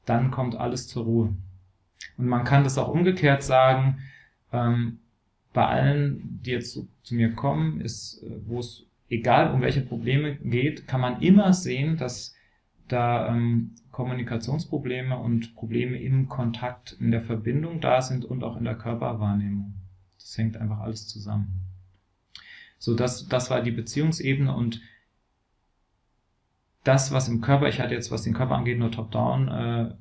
Dann kommt alles zur Ruhe. Und man kann das auch umgekehrt sagen, ähm, bei allen, die jetzt zu, zu mir kommen, ist, äh, wo es egal um welche Probleme geht, kann man immer sehen, dass da ähm, Kommunikationsprobleme und Probleme im Kontakt, in der Verbindung da sind und auch in der Körperwahrnehmung. Das hängt einfach alles zusammen. So, das, das war die Beziehungsebene und das, was im Körper, ich hatte jetzt, was den Körper angeht, nur top-down, äh,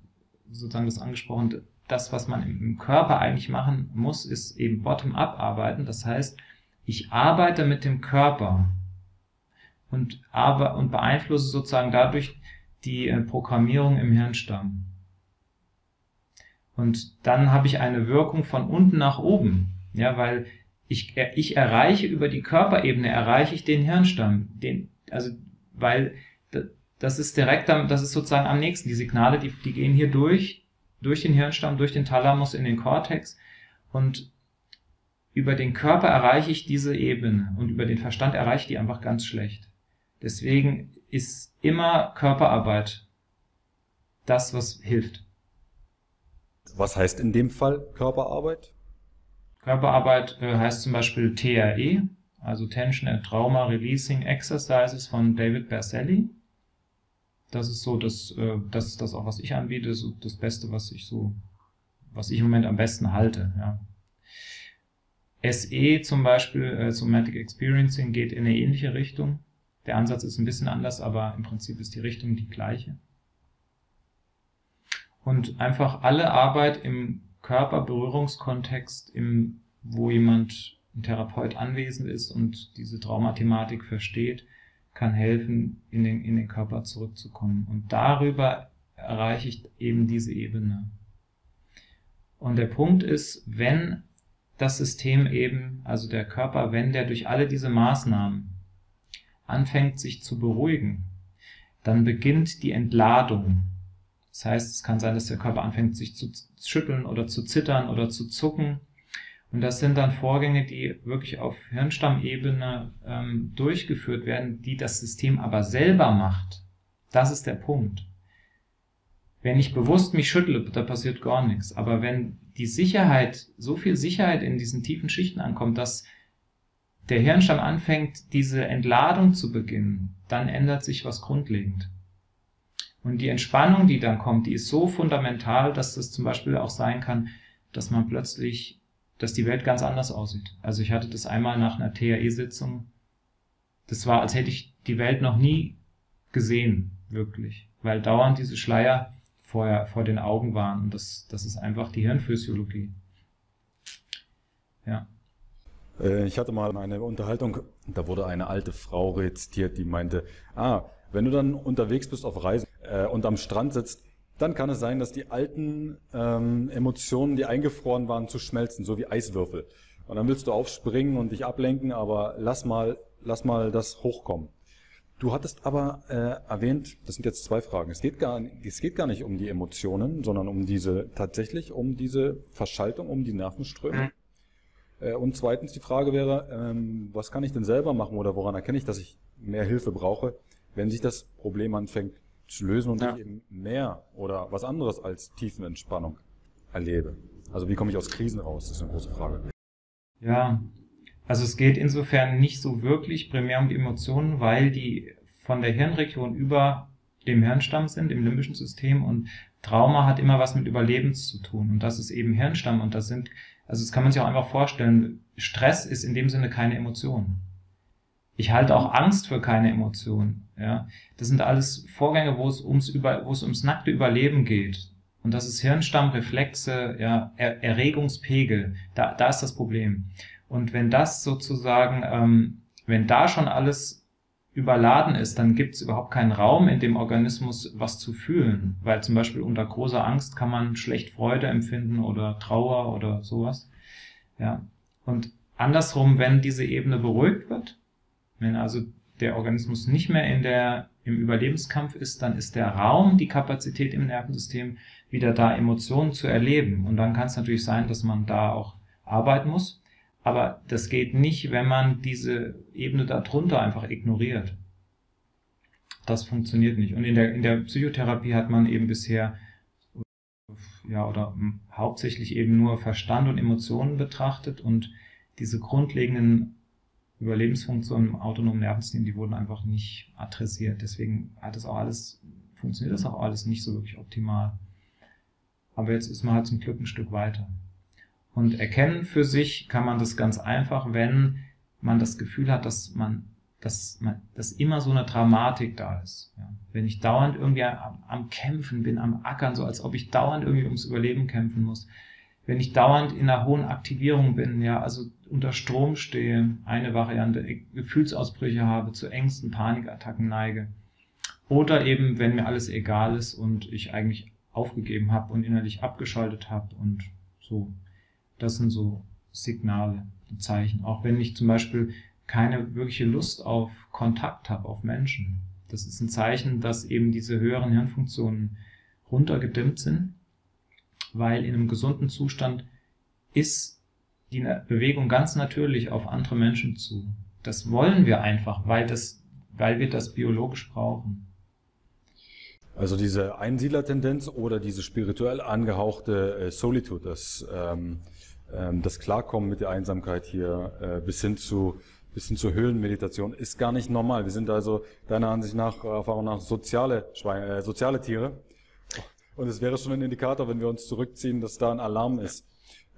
sozusagen das angesprochen, das, was man im Körper eigentlich machen muss, ist eben bottom-up arbeiten. Das heißt, ich arbeite mit dem Körper und, aber, und beeinflusse sozusagen dadurch die äh, Programmierung im Hirnstamm. Und dann habe ich eine Wirkung von unten nach oben. Ja, weil ich, ich erreiche über die Körperebene, erreiche ich den Hirnstamm. Den, also, weil das ist direkt, das ist sozusagen am nächsten. Die Signale, die, die gehen hier durch, durch den Hirnstamm, durch den Thalamus in den Kortex und über den Körper erreiche ich diese Ebene und über den Verstand erreiche ich die einfach ganz schlecht. Deswegen ist immer Körperarbeit das, was hilft. Was heißt in dem Fall Körperarbeit? Körperarbeit äh, heißt zum Beispiel TRE, also Tension and Trauma Releasing Exercises von David Berselli. Das ist so, das, äh, das ist das auch, was ich anbiete, so das Beste, was ich so, was ich im Moment am besten halte, ja. SE zum Beispiel, äh, Somatic Experiencing, geht in eine ähnliche Richtung. Der Ansatz ist ein bisschen anders, aber im Prinzip ist die Richtung die gleiche. Und einfach alle Arbeit im Körperberührungskontext, im, wo jemand, ein Therapeut anwesend ist und diese Traumathematik versteht, kann helfen, in den, in den Körper zurückzukommen. Und darüber erreiche ich eben diese Ebene. Und der Punkt ist, wenn das System eben, also der Körper, wenn der durch alle diese Maßnahmen anfängt sich zu beruhigen, dann beginnt die Entladung. Das heißt, es kann sein, dass der Körper anfängt sich zu schütteln oder zu zittern oder zu zucken und das sind dann Vorgänge, die wirklich auf Hirnstammebene ähm, durchgeführt werden, die das System aber selber macht. Das ist der Punkt. Wenn ich bewusst mich schüttle, da passiert gar nichts. Aber wenn die Sicherheit, so viel Sicherheit in diesen tiefen Schichten ankommt, dass der Hirnstamm anfängt, diese Entladung zu beginnen, dann ändert sich was grundlegend. Und die Entspannung, die dann kommt, die ist so fundamental, dass das zum Beispiel auch sein kann, dass man plötzlich, dass die Welt ganz anders aussieht. Also ich hatte das einmal nach einer TAE-Sitzung. Das war, als hätte ich die Welt noch nie gesehen, wirklich. Weil dauernd diese Schleier vorher vor den Augen waren. Und das, das ist einfach die Hirnphysiologie. Ja. Äh, ich hatte mal eine Unterhaltung, da wurde eine alte Frau rezitiert, die meinte, ah, wenn du dann unterwegs bist auf Reisen äh, und am Strand sitzt, dann kann es sein, dass die alten ähm, Emotionen, die eingefroren waren, zu schmelzen, so wie Eiswürfel. Und dann willst du aufspringen und dich ablenken, aber lass mal, lass mal das hochkommen. Du hattest aber äh, erwähnt, das sind jetzt zwei Fragen. Es geht, gar, es geht gar nicht um die Emotionen, sondern um diese, tatsächlich um diese Verschaltung, um die Nervenströme. Mhm. Äh, und zweitens die Frage wäre, ähm, was kann ich denn selber machen oder woran erkenne ich, dass ich mehr Hilfe brauche, wenn sich das Problem anfängt zu lösen und ja. ich eben mehr oder was anderes als Tiefenentspannung erlebe. Also wie komme ich aus Krisen raus? Das ist eine große Frage. Ja, also es geht insofern nicht so wirklich primär um die Emotionen, weil die von der Hirnregion über dem Hirnstamm sind, im limbischen System und Trauma hat immer was mit Überlebens zu tun und das ist eben Hirnstamm und das sind, also das kann man sich auch einfach vorstellen, Stress ist in dem Sinne keine Emotion. Ich halte auch Angst für keine Emotion. Ja, das sind alles Vorgänge, wo es ums über, wo es ums nackte Überleben geht. Und das ist Hirnstamm, Reflexe, ja, er Erregungspegel. Da, da ist das Problem. Und wenn das sozusagen, ähm, wenn da schon alles überladen ist, dann gibt es überhaupt keinen Raum in dem Organismus, was zu fühlen. Weil zum Beispiel unter großer Angst kann man schlecht Freude empfinden oder Trauer oder sowas. Ja. Und andersrum, wenn diese Ebene beruhigt wird, wenn also der Organismus nicht mehr in der, im Überlebenskampf ist, dann ist der Raum, die Kapazität im Nervensystem wieder da, Emotionen zu erleben. Und dann kann es natürlich sein, dass man da auch arbeiten muss. Aber das geht nicht, wenn man diese Ebene darunter einfach ignoriert. Das funktioniert nicht. Und in der, in der Psychotherapie hat man eben bisher ja, oder hauptsächlich eben nur Verstand und Emotionen betrachtet und diese grundlegenden Überlebensfunktionen im autonomen Nervensystem, die wurden einfach nicht adressiert. Deswegen hat das auch alles, funktioniert das auch alles nicht so wirklich optimal. Aber jetzt ist man halt zum Glück ein Stück weiter. Und erkennen für sich kann man das ganz einfach, wenn man das Gefühl hat, dass man, dass man, dass immer so eine Dramatik da ist. Ja. Wenn ich dauernd irgendwie am, am Kämpfen bin, am Ackern, so als ob ich dauernd irgendwie ums Überleben kämpfen muss, wenn ich dauernd in einer hohen Aktivierung bin, ja, also unter Strom stehe, eine Variante, Gefühlsausbrüche habe, zu Ängsten, Panikattacken neige. Oder eben, wenn mir alles egal ist und ich eigentlich aufgegeben habe und innerlich abgeschaltet habe und so. Das sind so Signale, Zeichen. Auch wenn ich zum Beispiel keine wirkliche Lust auf Kontakt habe, auf Menschen. Das ist ein Zeichen, dass eben diese höheren Hirnfunktionen runtergedimmt sind weil in einem gesunden Zustand ist die Bewegung ganz natürlich auf andere Menschen zu. Das wollen wir einfach, weil, das, weil wir das biologisch brauchen. Also diese Einsiedlertendenz oder diese spirituell angehauchte äh, Solitude, das, ähm, ähm, das Klarkommen mit der Einsamkeit hier äh, bis hin zu bis hin zur Höhlenmeditation ist gar nicht normal. Wir sind also deiner Ansicht nach, Erfahrung nach soziale Schweine, äh, soziale Tiere und es wäre schon ein Indikator, wenn wir uns zurückziehen, dass da ein Alarm ist.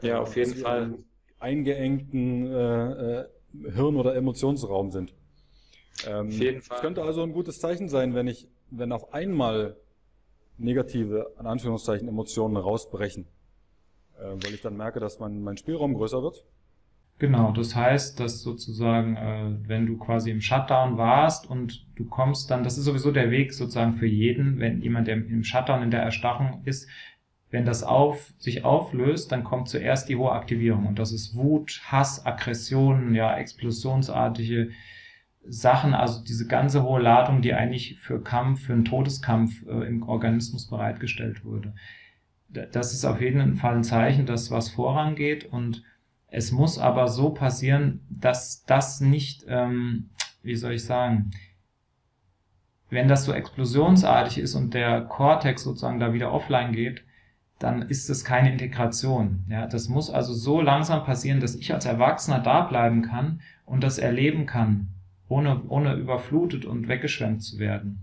Ja, auf jeden Fall. Eingeengten äh, äh, Hirn- oder Emotionsraum sind. Ähm, auf jeden Fall. Es könnte also ein gutes Zeichen sein, wenn ich, wenn auf einmal negative, in Anführungszeichen, Emotionen rausbrechen. Äh, weil ich dann merke, dass mein, mein Spielraum größer wird. Genau, das heißt, dass sozusagen, äh, wenn du quasi im Shutdown warst und du kommst dann, das ist sowieso der Weg sozusagen für jeden, wenn jemand, der im Shutdown in der Erstarrung ist, wenn das auf, sich auflöst, dann kommt zuerst die hohe Aktivierung und das ist Wut, Hass, Aggressionen, ja, explosionsartige Sachen, also diese ganze hohe Ladung, die eigentlich für Kampf, für einen Todeskampf äh, im Organismus bereitgestellt wurde. Das ist auf jeden Fall ein Zeichen, dass was vorangeht und es muss aber so passieren, dass das nicht, ähm, wie soll ich sagen, wenn das so explosionsartig ist und der Cortex sozusagen da wieder offline geht, dann ist es keine Integration. Ja, das muss also so langsam passieren, dass ich als Erwachsener da bleiben kann und das erleben kann, ohne, ohne überflutet und weggeschwemmt zu werden.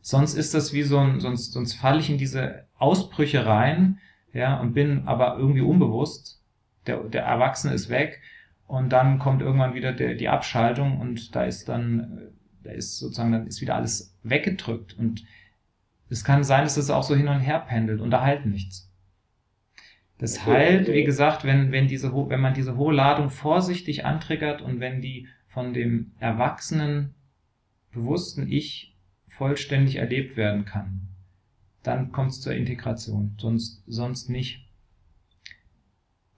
Sonst ist das wie so ein, sonst, sonst falle ich in diese Ausbrüche rein, ja, und bin aber irgendwie unbewusst. Der, der Erwachsene ist weg und dann kommt irgendwann wieder der, die Abschaltung und da ist dann, da ist sozusagen, dann ist wieder alles weggedrückt und es kann sein, dass es auch so hin und her pendelt und da halt nichts. Das heilt, wie gesagt, wenn, wenn diese, wenn man diese hohe Ladung vorsichtig antriggert und wenn die von dem erwachsenen, bewussten Ich vollständig erlebt werden kann, dann kommt es zur Integration, sonst, sonst nicht.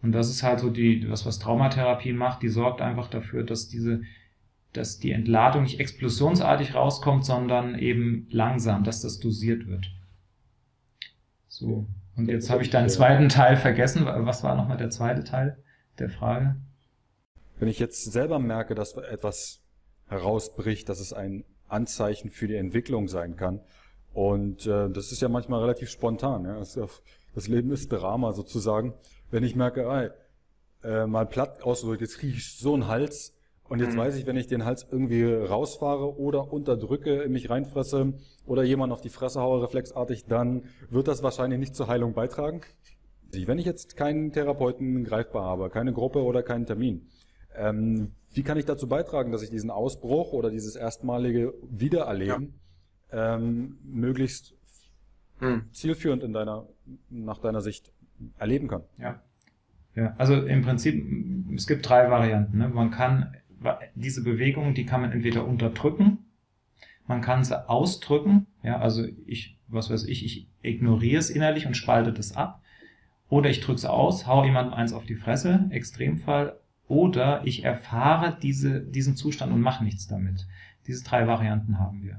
Und das ist halt so die, was, was Traumatherapie macht, die sorgt einfach dafür, dass diese, dass die Entladung nicht explosionsartig rauskommt, sondern eben langsam, dass das dosiert wird. So. Und jetzt habe ich deinen zweiten Teil vergessen. Was war nochmal der zweite Teil der Frage? Wenn ich jetzt selber merke, dass etwas herausbricht, dass es ein Anzeichen für die Entwicklung sein kann. Und äh, das ist ja manchmal relativ spontan. Ja? Das, das Leben ist Drama sozusagen. Wenn ich merke, ey, äh, mal platt ausgedrückt, jetzt kriege ich so einen Hals und jetzt mhm. weiß ich, wenn ich den Hals irgendwie rausfahre oder unterdrücke, in mich reinfresse oder jemand auf die Fresse haue, reflexartig, dann wird das wahrscheinlich nicht zur Heilung beitragen. Wenn ich jetzt keinen Therapeuten greifbar habe, keine Gruppe oder keinen Termin, ähm, wie kann ich dazu beitragen, dass ich diesen Ausbruch oder dieses erstmalige Wiedererleben ja. ähm, möglichst hm. zielführend in deiner, nach deiner Sicht erleben kann? Ja. Ja, also im Prinzip, es gibt drei Varianten. Ne? Man kann diese Bewegung, die kann man entweder unterdrücken, man kann sie ausdrücken, ja, also ich, was weiß ich, ich ignoriere es innerlich und spalte das ab, oder ich drücke es aus, hau jemandem eins auf die Fresse, Extremfall, oder ich erfahre diese, diesen Zustand und mache nichts damit. Diese drei Varianten haben wir.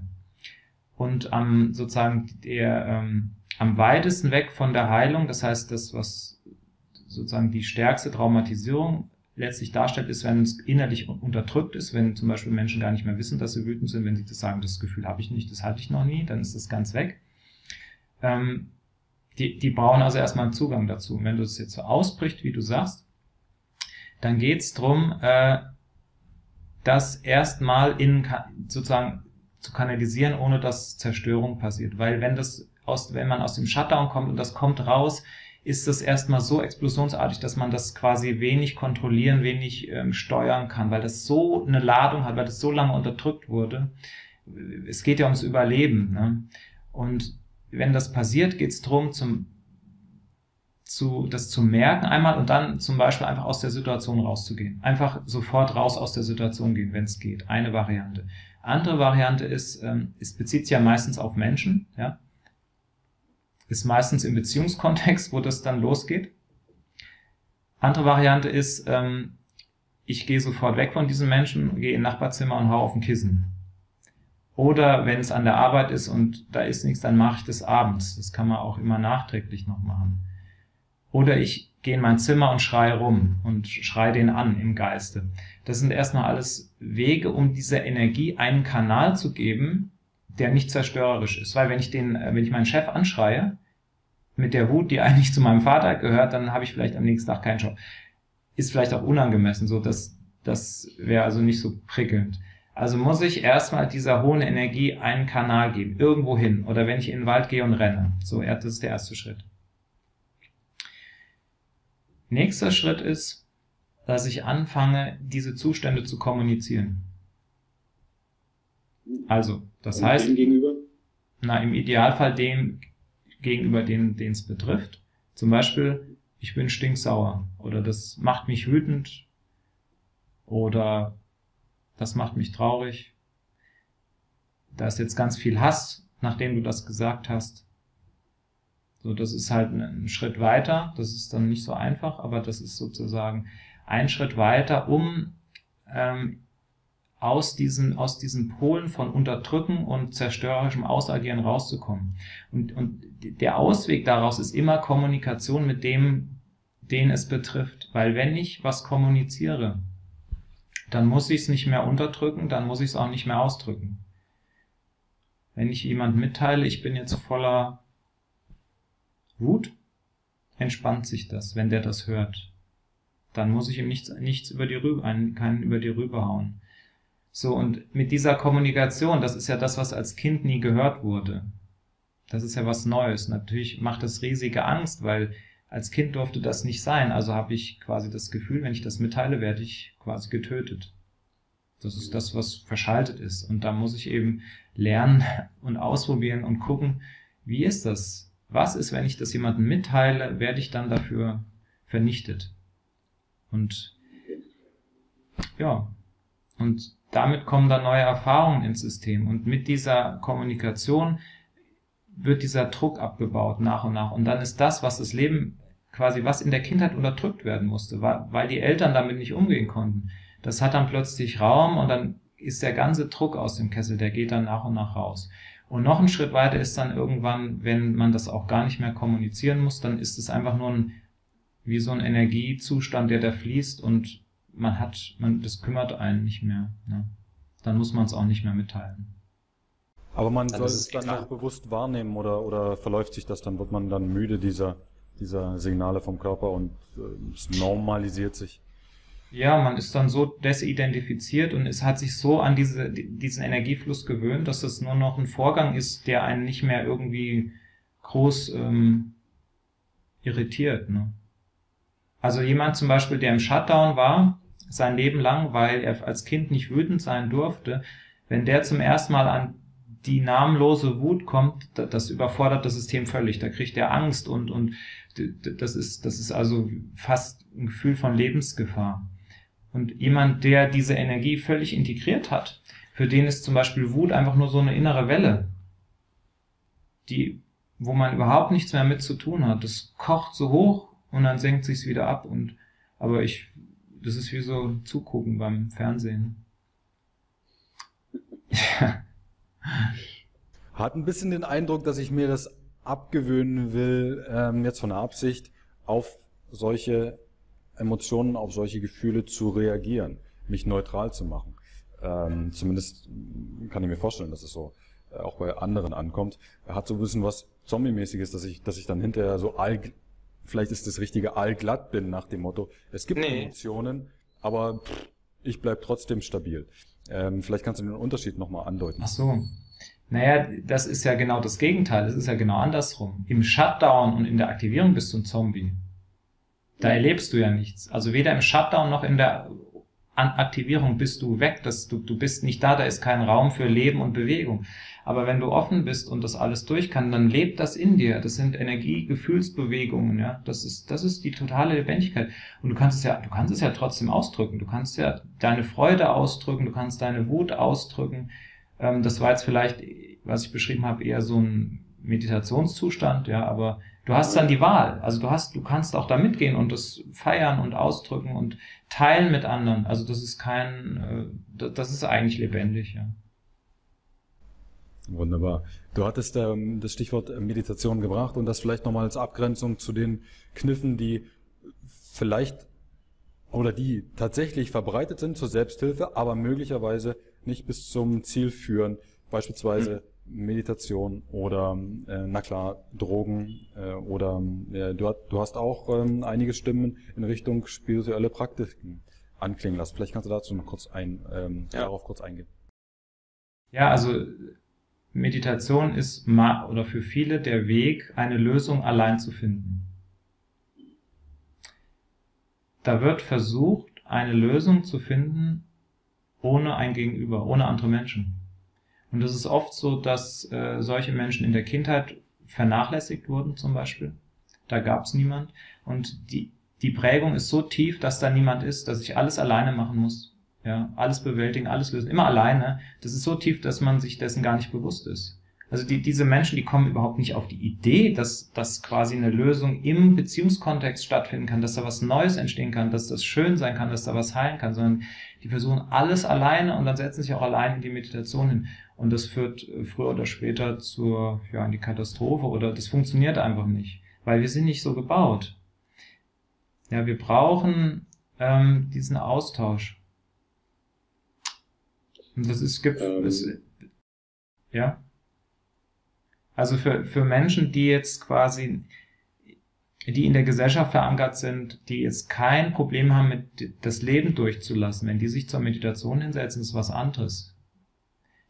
Und am sozusagen der ähm, am weitesten weg von der Heilung, das heißt das, was sozusagen die stärkste Traumatisierung letztlich darstellt, ist, wenn es innerlich unterdrückt ist, wenn zum Beispiel Menschen gar nicht mehr wissen, dass sie wütend sind, wenn sie das sagen, das Gefühl habe ich nicht, das hatte ich noch nie, dann ist das ganz weg. Ähm, die, die brauchen also erstmal einen Zugang dazu. Und wenn du es jetzt so ausbricht, wie du sagst, dann geht's drum, äh, das erstmal in sozusagen zu kanalisieren, ohne dass Zerstörung passiert. Weil wenn das aus, wenn man aus dem Shutdown kommt und das kommt raus, ist das erstmal so explosionsartig, dass man das quasi wenig kontrollieren, wenig ähm, steuern kann, weil das so eine Ladung hat, weil das so lange unterdrückt wurde. Es geht ja ums Überleben. Ne? Und wenn das passiert, geht es darum, zum zu, das zu merken einmal und dann zum Beispiel einfach aus der Situation rauszugehen. Einfach sofort raus aus der Situation gehen, wenn es geht. Eine Variante. Andere Variante ist, ähm, es bezieht sich ja meistens auf Menschen, ja. Ist meistens im Beziehungskontext, wo das dann losgeht. Andere Variante ist, ähm, ich gehe sofort weg von diesem Menschen, gehe in Nachbarzimmer und hau auf ein Kissen. Oder wenn es an der Arbeit ist und da ist nichts, dann mache ich das abends. Das kann man auch immer nachträglich noch machen. Oder ich gehe in mein Zimmer und schreie rum und schreie den an im Geiste. Das sind erstmal alles Wege, um dieser Energie einen Kanal zu geben, der nicht zerstörerisch ist. Weil wenn ich den, äh, wenn ich meinen Chef anschreie, mit der Wut, die eigentlich zu meinem Vater gehört, dann habe ich vielleicht am nächsten Tag keinen Job. Ist vielleicht auch unangemessen, so dass das wäre also nicht so prickelnd. Also muss ich erstmal dieser hohen Energie einen Kanal geben, irgendwo hin. Oder wenn ich in den Wald gehe und renne. So, das ist der erste Schritt. Nächster Schritt ist, dass ich anfange, diese Zustände zu kommunizieren. Also, das Und heißt, gegenüber? na, im Idealfall dem gegenüber, den es betrifft. Zum Beispiel, ich bin stinksauer oder das macht mich wütend oder das macht mich traurig. Da ist jetzt ganz viel Hass, nachdem du das gesagt hast. So, das ist halt ein Schritt weiter. Das ist dann nicht so einfach, aber das ist sozusagen ein Schritt weiter, um ähm, aus diesen, aus diesen Polen von Unterdrücken und zerstörerischem Ausagieren rauszukommen. Und, und der Ausweg daraus ist immer Kommunikation mit dem, den es betrifft. Weil wenn ich was kommuniziere, dann muss ich es nicht mehr unterdrücken, dann muss ich es auch nicht mehr ausdrücken. Wenn ich jemand mitteile, ich bin jetzt voller Wut, entspannt sich das, wenn der das hört. Dann muss ich ihm nichts, nichts über die Rübe, einen, keinen über die Rübe hauen. So, und mit dieser Kommunikation, das ist ja das, was als Kind nie gehört wurde. Das ist ja was Neues. Natürlich macht das riesige Angst, weil als Kind durfte das nicht sein. Also habe ich quasi das Gefühl, wenn ich das mitteile, werde ich quasi getötet. Das ist das, was verschaltet ist. Und da muss ich eben lernen und ausprobieren und gucken, wie ist das? Was ist, wenn ich das jemandem mitteile, werde ich dann dafür vernichtet? Und ja, und damit kommen dann neue Erfahrungen ins System. Und mit dieser Kommunikation wird dieser Druck abgebaut nach und nach. Und dann ist das, was das Leben quasi, was in der Kindheit unterdrückt werden musste, weil die Eltern damit nicht umgehen konnten. Das hat dann plötzlich Raum und dann ist der ganze Druck aus dem Kessel, der geht dann nach und nach raus. Und noch ein Schritt weiter ist dann irgendwann, wenn man das auch gar nicht mehr kommunizieren muss, dann ist es einfach nur ein, wie so ein Energiezustand, der da fließt und man hat, man, das kümmert einen nicht mehr. Ne? Dann muss man es auch nicht mehr mitteilen. Aber man dann soll es dann auch bewusst wahrnehmen oder, oder verläuft sich das, dann wird man dann müde dieser, dieser Signale vom Körper und äh, es normalisiert sich. Ja, man ist dann so desidentifiziert und es hat sich so an diese, diesen Energiefluss gewöhnt, dass es nur noch ein Vorgang ist, der einen nicht mehr irgendwie groß ähm, irritiert. Ne? Also jemand zum Beispiel, der im Shutdown war, sein Leben lang, weil er als Kind nicht wütend sein durfte, wenn der zum ersten Mal an die namenlose Wut kommt, das überfordert das System völlig. Da kriegt er Angst und, und das ist, das ist also fast ein Gefühl von Lebensgefahr. Und jemand, der diese Energie völlig integriert hat, für den ist zum Beispiel Wut einfach nur so eine innere Welle, die, wo man überhaupt nichts mehr mit zu tun hat. Das kocht so hoch und dann senkt sich's wieder ab und, aber ich, das ist wie so zugucken beim Fernsehen. Ja. Hat ein bisschen den Eindruck, dass ich mir das abgewöhnen will, ähm, jetzt von der Absicht, auf solche Emotionen, auf solche Gefühle zu reagieren, mich neutral zu machen. Ähm, zumindest kann ich mir vorstellen, dass es so äh, auch bei anderen ankommt. Er hat so ein bisschen was Zombie-mäßiges, dass ich, dass ich dann hinterher so all, vielleicht ist das richtige allglatt bin nach dem Motto, es gibt nee. Emotionen, aber pff, ich bleib trotzdem stabil. Ähm, vielleicht kannst du den Unterschied nochmal andeuten. Ach so. Naja, das ist ja genau das Gegenteil. Das ist ja genau andersrum. Im Shutdown und in der Aktivierung bist du ein Zombie. Da erlebst du ja nichts. Also weder im Shutdown noch in der Aktivierung bist du weg. Das, du, du bist nicht da, da ist kein Raum für Leben und Bewegung. Aber wenn du offen bist und das alles durch kann, dann lebt das in dir. Das sind Energie, Gefühlsbewegungen, ja. Das ist, das ist die totale Lebendigkeit. Und du kannst es ja, du kannst es ja trotzdem ausdrücken. Du kannst ja deine Freude ausdrücken, du kannst deine Wut ausdrücken. Ähm, das war jetzt vielleicht, was ich beschrieben habe, eher so ein Meditationszustand, ja, aber du hast dann die Wahl. Also du hast, du kannst auch da mitgehen und das feiern und ausdrücken und teilen mit anderen. Also das ist kein, äh, das ist eigentlich lebendig, ja. Wunderbar. Du hattest ähm, das Stichwort Meditation gebracht und das vielleicht nochmal als Abgrenzung zu den Kniffen, die vielleicht oder die tatsächlich verbreitet sind zur Selbsthilfe, aber möglicherweise nicht bis zum Ziel führen. Beispielsweise mhm. Meditation oder, äh, na klar, Drogen äh, oder äh, du, du hast auch ähm, einige Stimmen in Richtung spirituelle Praktiken anklingen lassen. Vielleicht kannst du dazu noch kurz ein, ähm, ja. darauf kurz eingehen. Ja, also Meditation ist oder für viele der Weg, eine Lösung allein zu finden. Da wird versucht, eine Lösung zu finden ohne ein Gegenüber, ohne andere Menschen. Und es ist oft so, dass äh, solche Menschen in der Kindheit vernachlässigt wurden zum Beispiel. Da gab es niemand. Und die, die Prägung ist so tief, dass da niemand ist, dass ich alles alleine machen muss. Ja, alles bewältigen, alles lösen, immer alleine. Das ist so tief, dass man sich dessen gar nicht bewusst ist. Also die, diese Menschen, die kommen überhaupt nicht auf die Idee, dass, dass quasi eine Lösung im Beziehungskontext stattfinden kann, dass da was Neues entstehen kann, dass das schön sein kann, dass da was heilen kann, sondern die versuchen alles alleine und dann setzen sich auch alleine in die Meditation hin. Und das führt äh, früher oder später zur, ja, in die Katastrophe oder das funktioniert einfach nicht, weil wir sind nicht so gebaut. Ja, wir brauchen ähm, diesen Austausch. Das ist, gibt, ähm. es, ja. Also für, für Menschen, die jetzt quasi die in der Gesellschaft verankert sind, die jetzt kein Problem haben, mit das Leben durchzulassen. Wenn die sich zur Meditation hinsetzen, ist was anderes.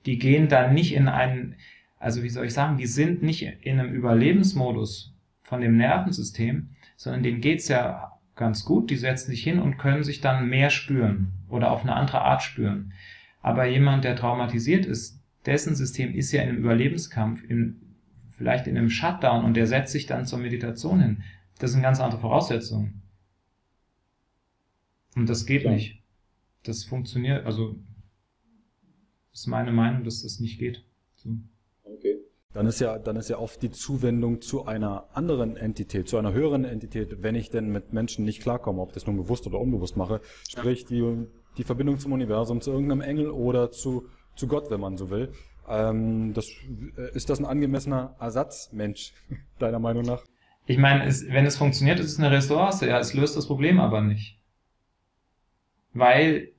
Die gehen dann nicht in einen, also wie soll ich sagen, die sind nicht in einem Überlebensmodus von dem Nervensystem, sondern denen geht's ja ganz gut. Die setzen sich hin und können sich dann mehr spüren oder auf eine andere Art spüren. Aber jemand, der traumatisiert ist, dessen System ist ja in einem Überlebenskampf, in, vielleicht in einem Shutdown und der setzt sich dann zur Meditation hin. Das sind ganz andere Voraussetzungen. Und das geht ja. nicht. Das funktioniert, also ist meine Meinung, dass das nicht geht. So. Okay. Dann ist ja, dann ist ja oft die Zuwendung zu einer anderen Entität, zu einer höheren Entität, wenn ich denn mit Menschen nicht klarkomme, ob ich das nun bewusst oder unbewusst mache. Sprich, die, die Verbindung zum Universum, zu irgendeinem Engel oder zu, zu Gott, wenn man so will. Ähm, das, äh, ist das ein angemessener Ersatzmensch, deiner Meinung nach? Ich meine, es, wenn es funktioniert, ist es eine Ressource, ja, es löst das Problem aber nicht. Weil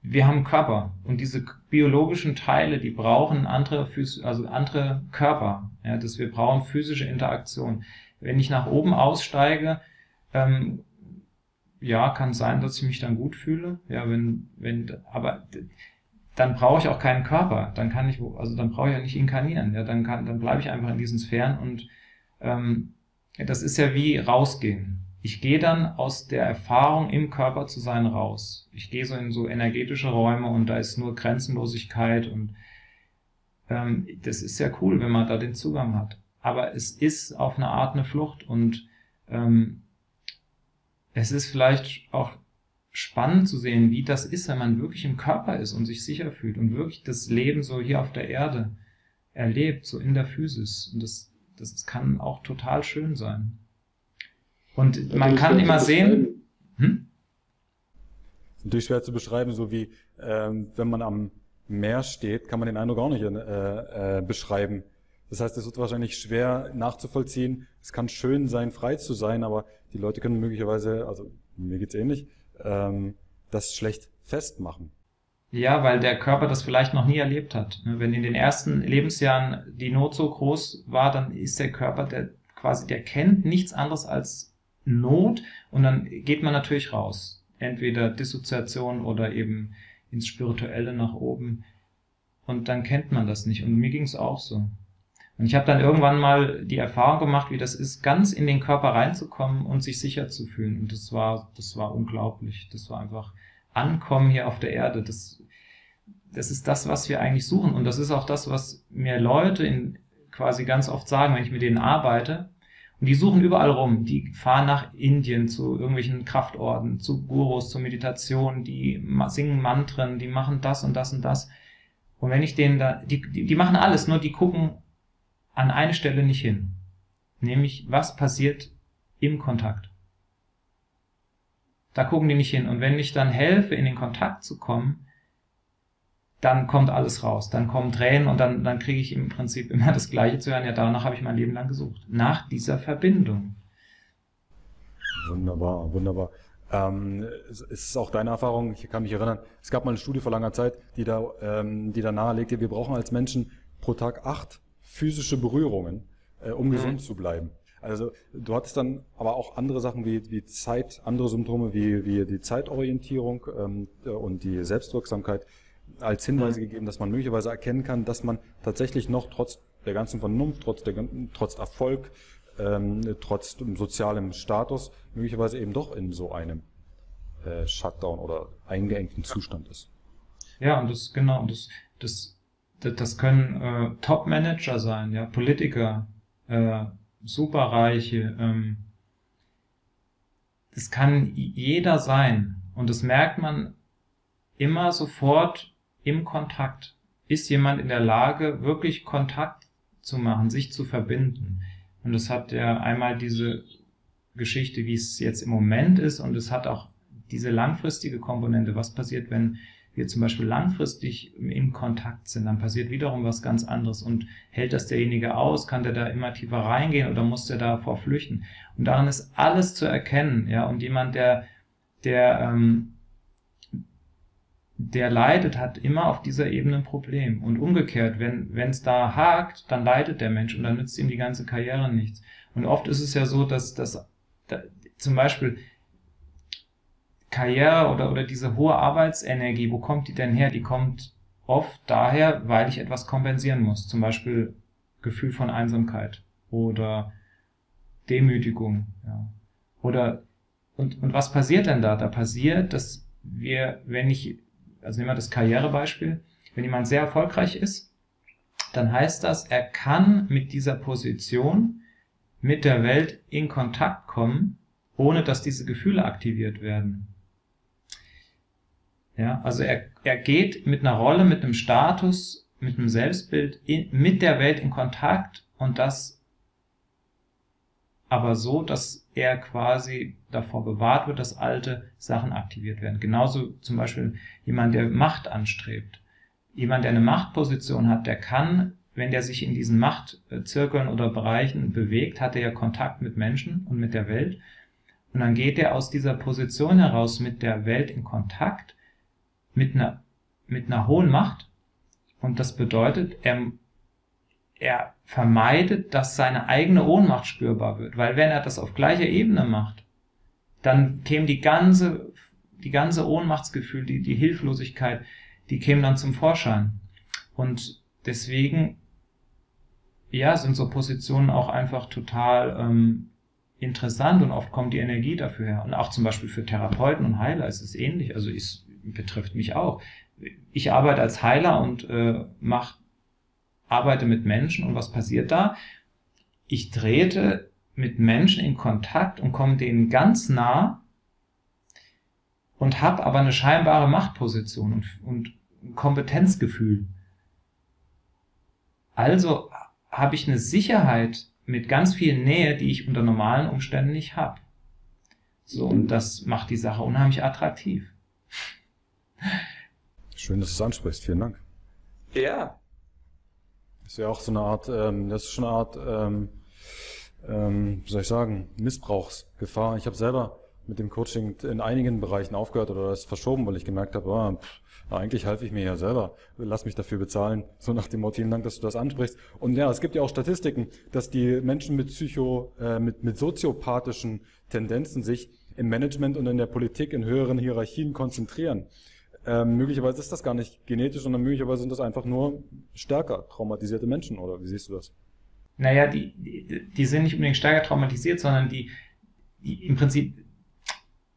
wir haben Körper und diese biologischen Teile, die brauchen andere, also andere Körper. Ja, dass wir brauchen physische Interaktion. Wenn ich nach oben aussteige, ähm, ja, kann sein, dass ich mich dann gut fühle. Ja, wenn, wenn, aber dann brauche ich auch keinen Körper. Dann kann ich, also dann brauche ich ja nicht inkarnieren. Ja, dann kann, dann bleibe ich einfach in diesen Sphären und ähm, das ist ja wie rausgehen ich gehe dann aus der Erfahrung im Körper zu sein raus. Ich gehe so in so energetische Räume und da ist nur Grenzenlosigkeit und ähm, das ist ja cool, wenn man da den Zugang hat. Aber es ist auf eine Art eine Flucht und ähm, es ist vielleicht auch spannend zu sehen, wie das ist, wenn man wirklich im Körper ist und sich sicher fühlt und wirklich das Leben so hier auf der Erde erlebt, so in der Physis. Und das, das kann auch total schön sein. Und man kann immer sehen. Hm? Ist natürlich schwer zu beschreiben, so wie ähm, wenn man am Meer steht, kann man den Eindruck auch nicht äh, äh, beschreiben. Das heißt, es wird wahrscheinlich schwer nachzuvollziehen. Es kann schön sein, frei zu sein, aber die Leute können möglicherweise, also mir geht's ähnlich, ähm, das schlecht festmachen. Ja, weil der Körper das vielleicht noch nie erlebt hat. Wenn in den ersten Lebensjahren die Not so groß war, dann ist der Körper, der quasi, der kennt nichts anderes als Not und dann geht man natürlich raus. Entweder Dissoziation oder eben ins Spirituelle nach oben. Und dann kennt man das nicht. Und mir ging es auch so. Und ich habe dann irgendwann mal die Erfahrung gemacht, wie das ist, ganz in den Körper reinzukommen und sich sicher zu fühlen. Und das war, das war unglaublich. Das war einfach Ankommen hier auf der Erde. Das, das ist das, was wir eigentlich suchen. Und das ist auch das, was mir Leute in, quasi ganz oft sagen, wenn ich mit denen arbeite. Und die suchen überall rum. Die fahren nach Indien zu irgendwelchen Kraftorden, zu Gurus, zur Meditation, die singen Mantren, die machen das und das und das. Und wenn ich denen da, die, die, die machen alles, nur die gucken an eine Stelle nicht hin. Nämlich, was passiert im Kontakt. Da gucken die nicht hin. Und wenn ich dann helfe, in den Kontakt zu kommen, dann kommt alles raus. Dann kommen Tränen und dann, dann kriege ich im Prinzip immer das Gleiche zu hören. Ja, danach habe ich mein Leben lang gesucht. Nach dieser Verbindung. Wunderbar, wunderbar. Ähm, ist es auch deine Erfahrung? Ich kann mich erinnern, es gab mal eine Studie vor langer Zeit, die da, ähm, die da nahelegte, wir brauchen als Menschen pro Tag acht physische Berührungen, äh, um mhm. gesund zu bleiben. Also du hattest dann aber auch andere Sachen wie, wie Zeit, andere Symptome wie, wie die Zeitorientierung ähm, und die Selbstwirksamkeit als Hinweise gegeben, dass man möglicherweise erkennen kann, dass man tatsächlich noch trotz der ganzen Vernunft, trotz, der, trotz Erfolg, ähm, trotz sozialem Status, möglicherweise eben doch in so einem äh, Shutdown oder eingeengten Zustand ist. Ja, und das genau, das, das, das, das können äh, Top-Manager sein, ja, Politiker, äh, Superreiche, ähm, das kann jeder sein. Und das merkt man immer sofort, im Kontakt? Ist jemand in der Lage, wirklich Kontakt zu machen, sich zu verbinden? Und es hat ja einmal diese Geschichte, wie es jetzt im Moment ist, und es hat auch diese langfristige Komponente. Was passiert, wenn wir zum Beispiel langfristig im Kontakt sind? Dann passiert wiederum was ganz anderes. Und hält das derjenige aus? Kann der da immer tiefer reingehen oder muss der davor flüchten? Und daran ist alles zu erkennen. Ja, und jemand, der, der ähm, der leidet, hat immer auf dieser Ebene ein Problem. Und umgekehrt, wenn es da hakt, dann leidet der Mensch und dann nützt ihm die ganze Karriere nichts. Und oft ist es ja so, dass, dass da, zum Beispiel Karriere oder, oder diese hohe Arbeitsenergie, wo kommt die denn her? Die kommt oft daher, weil ich etwas kompensieren muss. Zum Beispiel Gefühl von Einsamkeit oder Demütigung. Ja. Oder und, und was passiert denn da? Da passiert, dass wir, wenn ich, also nehmen wir das Karrierebeispiel, wenn jemand sehr erfolgreich ist, dann heißt das, er kann mit dieser Position mit der Welt in Kontakt kommen, ohne dass diese Gefühle aktiviert werden. Ja, also er, er geht mit einer Rolle, mit einem Status, mit einem Selbstbild in, mit der Welt in Kontakt und das aber so, dass er quasi davor bewahrt wird, dass alte Sachen aktiviert werden. Genauso zum Beispiel jemand, der Macht anstrebt. Jemand, der eine Machtposition hat, der kann, wenn der sich in diesen Machtzirkeln oder Bereichen bewegt, hat er ja Kontakt mit Menschen und mit der Welt. Und dann geht er aus dieser Position heraus mit der Welt in Kontakt, mit einer, mit einer hohen Macht. Und das bedeutet, er er vermeidet, dass seine eigene Ohnmacht spürbar wird. Weil wenn er das auf gleicher Ebene macht, dann käme die ganze, die ganze Ohnmachtsgefühl, die, die Hilflosigkeit, die käme dann zum Vorschein. Und deswegen, ja, sind so Positionen auch einfach total ähm, interessant und oft kommt die Energie dafür her. Und auch zum Beispiel für Therapeuten und Heiler ist es ähnlich. Also es betrifft mich auch. Ich arbeite als Heiler und äh, mache arbeite mit Menschen und was passiert da? Ich trete mit Menschen in Kontakt und komme denen ganz nah und habe aber eine scheinbare Machtposition und, und Kompetenzgefühl. Also habe ich eine Sicherheit mit ganz viel Nähe, die ich unter normalen Umständen nicht habe. So, und das macht die Sache unheimlich attraktiv. Schön, dass du es ansprichst. Vielen Dank. Ja, ist ja auch so eine Art, ähm, das ist schon eine Art, ähm, ähm, wie soll ich sagen, Missbrauchsgefahr. Ich habe selber mit dem Coaching in einigen Bereichen aufgehört oder das verschoben, weil ich gemerkt habe, oh, pff, eigentlich helfe ich mir ja selber, lass mich dafür bezahlen. So nach dem Motto, vielen Dank, dass du das ansprichst. Und ja, es gibt ja auch Statistiken, dass die Menschen mit Psycho, äh, mit, mit soziopathischen Tendenzen sich im Management und in der Politik in höheren Hierarchien konzentrieren. Ähm, möglicherweise ist das gar nicht genetisch, sondern möglicherweise sind das einfach nur stärker traumatisierte Menschen, oder wie siehst du das? Naja, die, die, die sind nicht unbedingt stärker traumatisiert, sondern die, die im Prinzip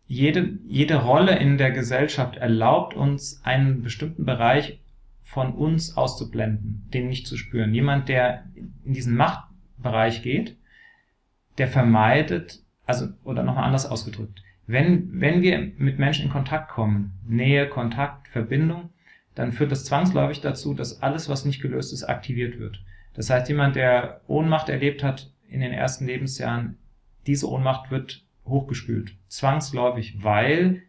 jede, jede Rolle in der Gesellschaft erlaubt uns, einen bestimmten Bereich von uns auszublenden, den nicht zu spüren. Jemand, der in diesen Machtbereich geht, der vermeidet, also, oder nochmal anders ausgedrückt, wenn, wenn wir mit Menschen in Kontakt kommen, Nähe, Kontakt, Verbindung, dann führt das zwangsläufig dazu, dass alles, was nicht gelöst ist, aktiviert wird. Das heißt, jemand, der Ohnmacht erlebt hat in den ersten Lebensjahren, diese Ohnmacht wird hochgespült. Zwangsläufig, weil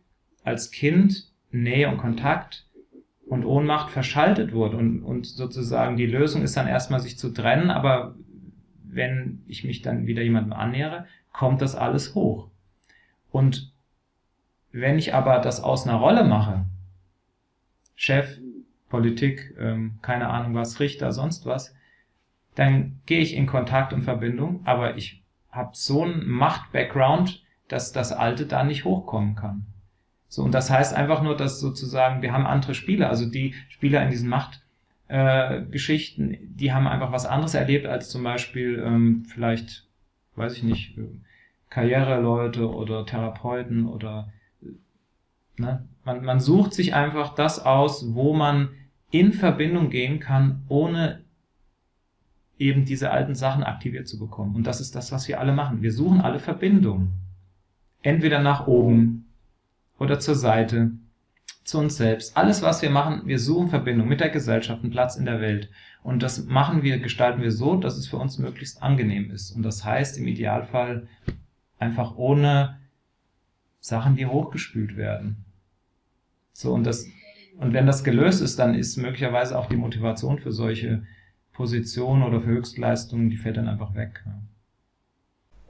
als Kind Nähe und Kontakt und Ohnmacht verschaltet wurde und, und sozusagen die Lösung ist dann erstmal sich zu trennen, aber wenn ich mich dann wieder jemandem annähere, kommt das alles hoch. Und wenn ich aber das aus einer Rolle mache, Chef, Politik, ähm, keine Ahnung was, Richter, sonst was, dann gehe ich in Kontakt und Verbindung, aber ich habe so einen Macht-Background, dass das Alte da nicht hochkommen kann. So, und das heißt einfach nur, dass sozusagen, wir haben andere Spieler, also die Spieler in diesen Machtgeschichten, äh, die haben einfach was anderes erlebt als zum Beispiel ähm, vielleicht, weiß ich nicht, Karriereleute oder Therapeuten oder Ne? Man, man sucht sich einfach das aus, wo man in Verbindung gehen kann, ohne eben diese alten Sachen aktiviert zu bekommen. Und das ist das, was wir alle machen. Wir suchen alle Verbindung. Entweder nach oben oder zur Seite, zu uns selbst. Alles, was wir machen, wir suchen Verbindung mit der Gesellschaft, einen Platz in der Welt. Und das machen wir, gestalten wir so, dass es für uns möglichst angenehm ist. Und das heißt im Idealfall einfach ohne Sachen, die hochgespült werden. So, und das, und wenn das gelöst ist, dann ist möglicherweise auch die Motivation für solche Positionen oder für Höchstleistungen, die fällt dann einfach weg.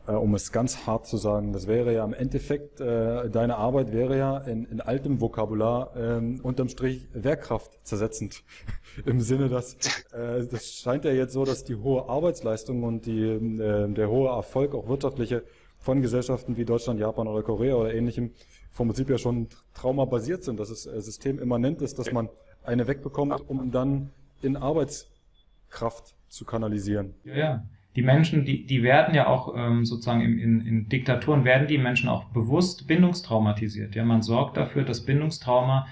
Äh, um es ganz hart zu sagen, das wäre ja im Endeffekt, äh, deine Arbeit wäre ja in, in altem Vokabular äh, unterm Strich Wehrkraft zersetzend. Im Sinne, dass äh, das scheint ja jetzt so, dass die hohe Arbeitsleistung und die, äh, der hohe Erfolg, auch wirtschaftliche, von Gesellschaften wie Deutschland, Japan oder Korea oder ähnlichem vom Prinzip ja schon traumabasiert sind, dass es äh, systemimmanent ist, dass man eine wegbekommt, um dann in Arbeitskraft zu kanalisieren. Ja, ja. Die Menschen, die, die werden ja auch ähm, sozusagen in, in, in Diktaturen, werden die Menschen auch bewusst bindungstraumatisiert. Ja, man sorgt dafür, dass Bindungstrauma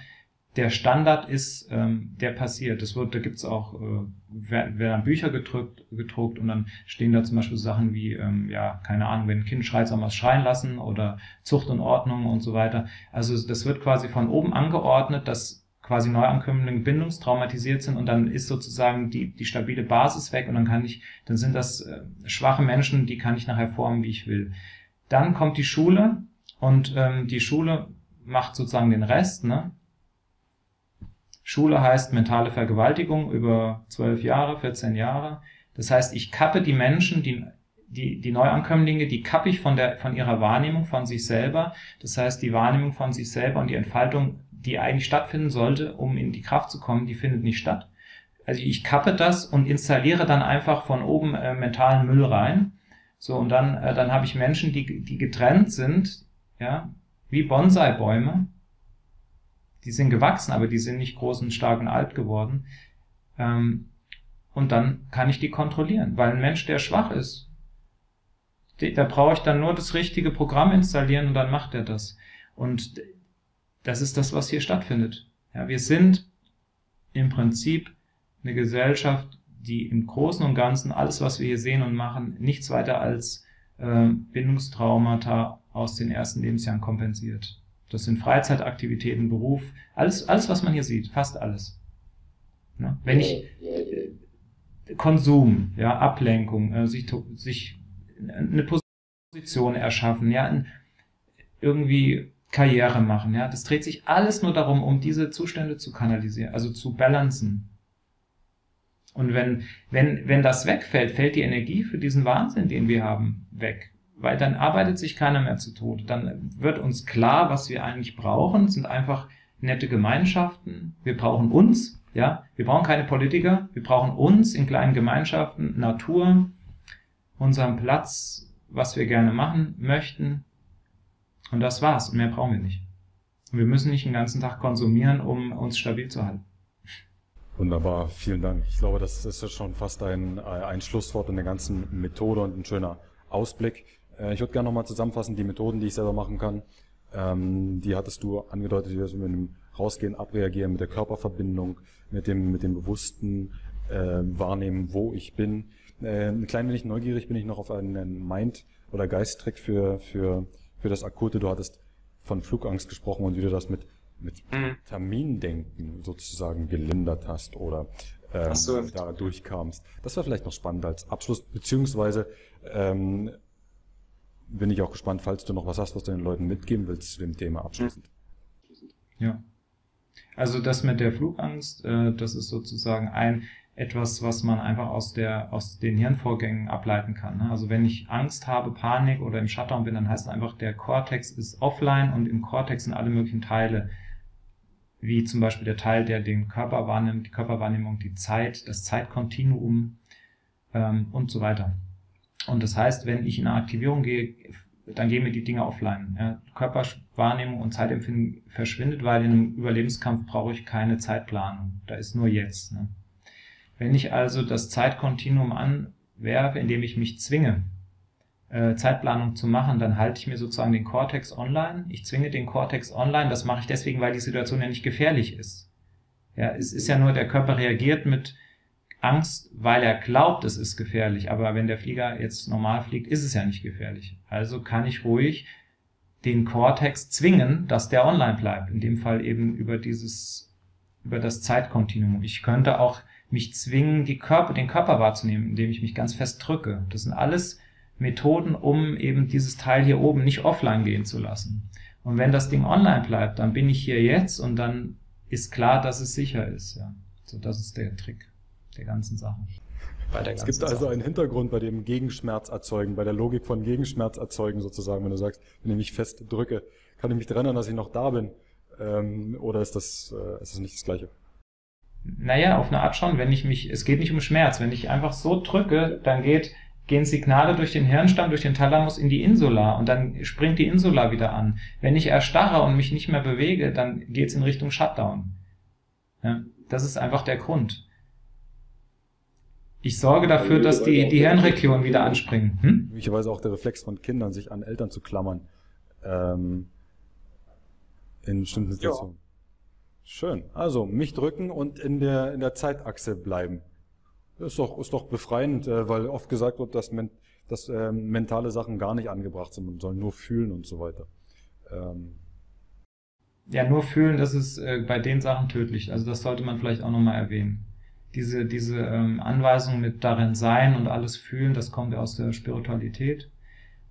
der Standard ist, ähm, der passiert. Das wird, da gibt's auch, äh, werden, werden Bücher gedruckt, gedruckt und dann stehen da zum Beispiel Sachen wie, ähm, ja, keine Ahnung, wenn ein Kind schreit, soll man es schreien lassen oder Zucht und Ordnung und so weiter. Also das wird quasi von oben angeordnet, dass quasi Neuankömmlinge bindungstraumatisiert sind und dann ist sozusagen die, die stabile Basis weg und dann kann ich, dann sind das äh, schwache Menschen, die kann ich nachher formen, wie ich will. Dann kommt die Schule und ähm, die Schule macht sozusagen den Rest, ne? Schule heißt mentale Vergewaltigung über zwölf Jahre, 14 Jahre. Das heißt, ich kappe die Menschen, die, die, die Neuankömmlinge, die kappe ich von, der, von ihrer Wahrnehmung von sich selber. Das heißt, die Wahrnehmung von sich selber und die Entfaltung, die eigentlich stattfinden sollte, um in die Kraft zu kommen, die findet nicht statt. Also ich kappe das und installiere dann einfach von oben äh, mentalen Müll rein. So, und dann, äh, dann habe ich Menschen, die, die getrennt sind, ja, wie Bonsai-Bäume, die sind gewachsen, aber die sind nicht groß und stark und alt geworden. Ähm, und dann kann ich die kontrollieren, weil ein Mensch, der schwach ist, die, da brauche ich dann nur das richtige Programm installieren und dann macht er das. Und das ist das, was hier stattfindet. Ja, wir sind im Prinzip eine Gesellschaft, die im Großen und Ganzen alles, was wir hier sehen und machen, nichts weiter als äh, Bindungstraumata aus den ersten Lebensjahren kompensiert. Das sind Freizeitaktivitäten, Beruf, alles, alles, was man hier sieht, fast alles. Ne? Wenn ich Konsum, ja, Ablenkung, äh, sich, sich eine Position erschaffen, ja, irgendwie Karriere machen, ja, das dreht sich alles nur darum, um diese Zustände zu kanalisieren, also zu balancen. Und wenn, wenn, wenn das wegfällt, fällt die Energie für diesen Wahnsinn, den wir haben, weg weil dann arbeitet sich keiner mehr zu Tode. Dann wird uns klar, was wir eigentlich brauchen, sind einfach nette Gemeinschaften. Wir brauchen uns, ja. Wir brauchen keine Politiker. Wir brauchen uns in kleinen Gemeinschaften, Natur, unseren Platz, was wir gerne machen möchten. Und das war's. Mehr brauchen wir nicht. Und wir müssen nicht den ganzen Tag konsumieren, um uns stabil zu halten. Wunderbar, vielen Dank. Ich glaube, das ist ja schon fast ein, ein Schlusswort in der ganzen Methode und ein schöner Ausblick. Äh, ich würde gerne nochmal zusammenfassen, die Methoden, die ich selber machen kann. Ähm, die hattest du angedeutet, wie wir mit dem Rausgehen, Abreagieren, mit der Körperverbindung, mit dem, mit dem bewussten äh, Wahrnehmen, wo ich bin. Äh, ein klein wenig neugierig bin ich noch auf einen Mind- oder Geisttrick für, für, für das Akute. Du hattest von Flugangst gesprochen und wie du das mit, mit mhm. Termindenken sozusagen gelindert hast oder ähm, so. da durchkamst. Das wäre vielleicht noch spannend als Abschluss, beziehungsweise ähm, bin ich auch gespannt, falls du noch was hast, was du den Leuten mitgeben willst zu dem Thema abschließend. Ja. Also das mit der Flugangst, äh, das ist sozusagen ein etwas, was man einfach aus der aus den Hirnvorgängen ableiten kann. Ne? Also wenn ich Angst habe, Panik oder im Shutdown bin, dann heißt es einfach, der Cortex ist offline und im Cortex sind alle möglichen Teile, wie zum Beispiel der Teil, der den Körper wahrnimmt, die Körperwahrnehmung, die Zeit, das Zeitkontinuum ähm, und so weiter. Und das heißt, wenn ich in eine Aktivierung gehe, dann gehen mir die Dinge offline. Ja, Körperwahrnehmung und Zeitempfinden verschwindet, weil in einem Überlebenskampf brauche ich keine Zeitplanung. Da ist nur jetzt. Ne? Wenn ich also das Zeitkontinuum anwerfe, indem ich mich zwinge, äh, Zeitplanung zu machen, dann halte ich mir sozusagen den Cortex online. Ich zwinge den Cortex online. Das mache ich deswegen, weil die Situation ja nicht gefährlich ist. Ja, es ist ja nur, der Körper reagiert mit Angst, weil er glaubt, es ist gefährlich. Aber wenn der Flieger jetzt normal fliegt, ist es ja nicht gefährlich. Also kann ich ruhig den Cortex zwingen, dass der online bleibt. In dem Fall eben über dieses, über das Zeitkontinuum. Ich könnte auch mich zwingen, die Körper, den Körper wahrzunehmen, indem ich mich ganz fest drücke. Das sind alles Methoden, um eben dieses Teil hier oben nicht offline gehen zu lassen. Und wenn das Ding online bleibt, dann bin ich hier jetzt und dann ist klar, dass es sicher ist. Ja. So, das ist der Trick der ganzen Sache. es gibt also Sache. einen Hintergrund bei dem Gegenschmerz erzeugen, bei der Logik von Gegenschmerz erzeugen sozusagen, wenn du sagst, wenn ich mich fest drücke, kann ich mich daran erinnern, dass ich noch da bin? Ähm, oder ist das, äh, ist das nicht das Gleiche? Naja, auf eine Art schon, wenn ich mich, es geht nicht um Schmerz, wenn ich einfach so drücke, dann geht, gehen Signale durch den Hirnstamm, durch den Thalamus in die Insula und dann springt die Insula wieder an. Wenn ich erstarre und mich nicht mehr bewege, dann geht's in Richtung Shutdown. Ja, das ist einfach der Grund. Ich sorge dafür, dass die, die Hirnregionen wieder anspringen. Hm? Möglicherweise auch der Reflex von Kindern, sich an Eltern zu klammern. Ähm, in bestimmten Situationen. Ja. Schön. Also mich drücken und in der, in der Zeitachse bleiben. Ist doch, ist doch befreiend, äh, weil oft gesagt wird, dass, men, dass äh, mentale Sachen gar nicht angebracht sind. Man soll nur fühlen und so weiter. Ähm. Ja, nur fühlen, das ist äh, bei den Sachen tödlich. Also das sollte man vielleicht auch nochmal erwähnen. Diese, diese ähm, Anweisung mit darin sein und alles fühlen, das kommt aus der Spiritualität.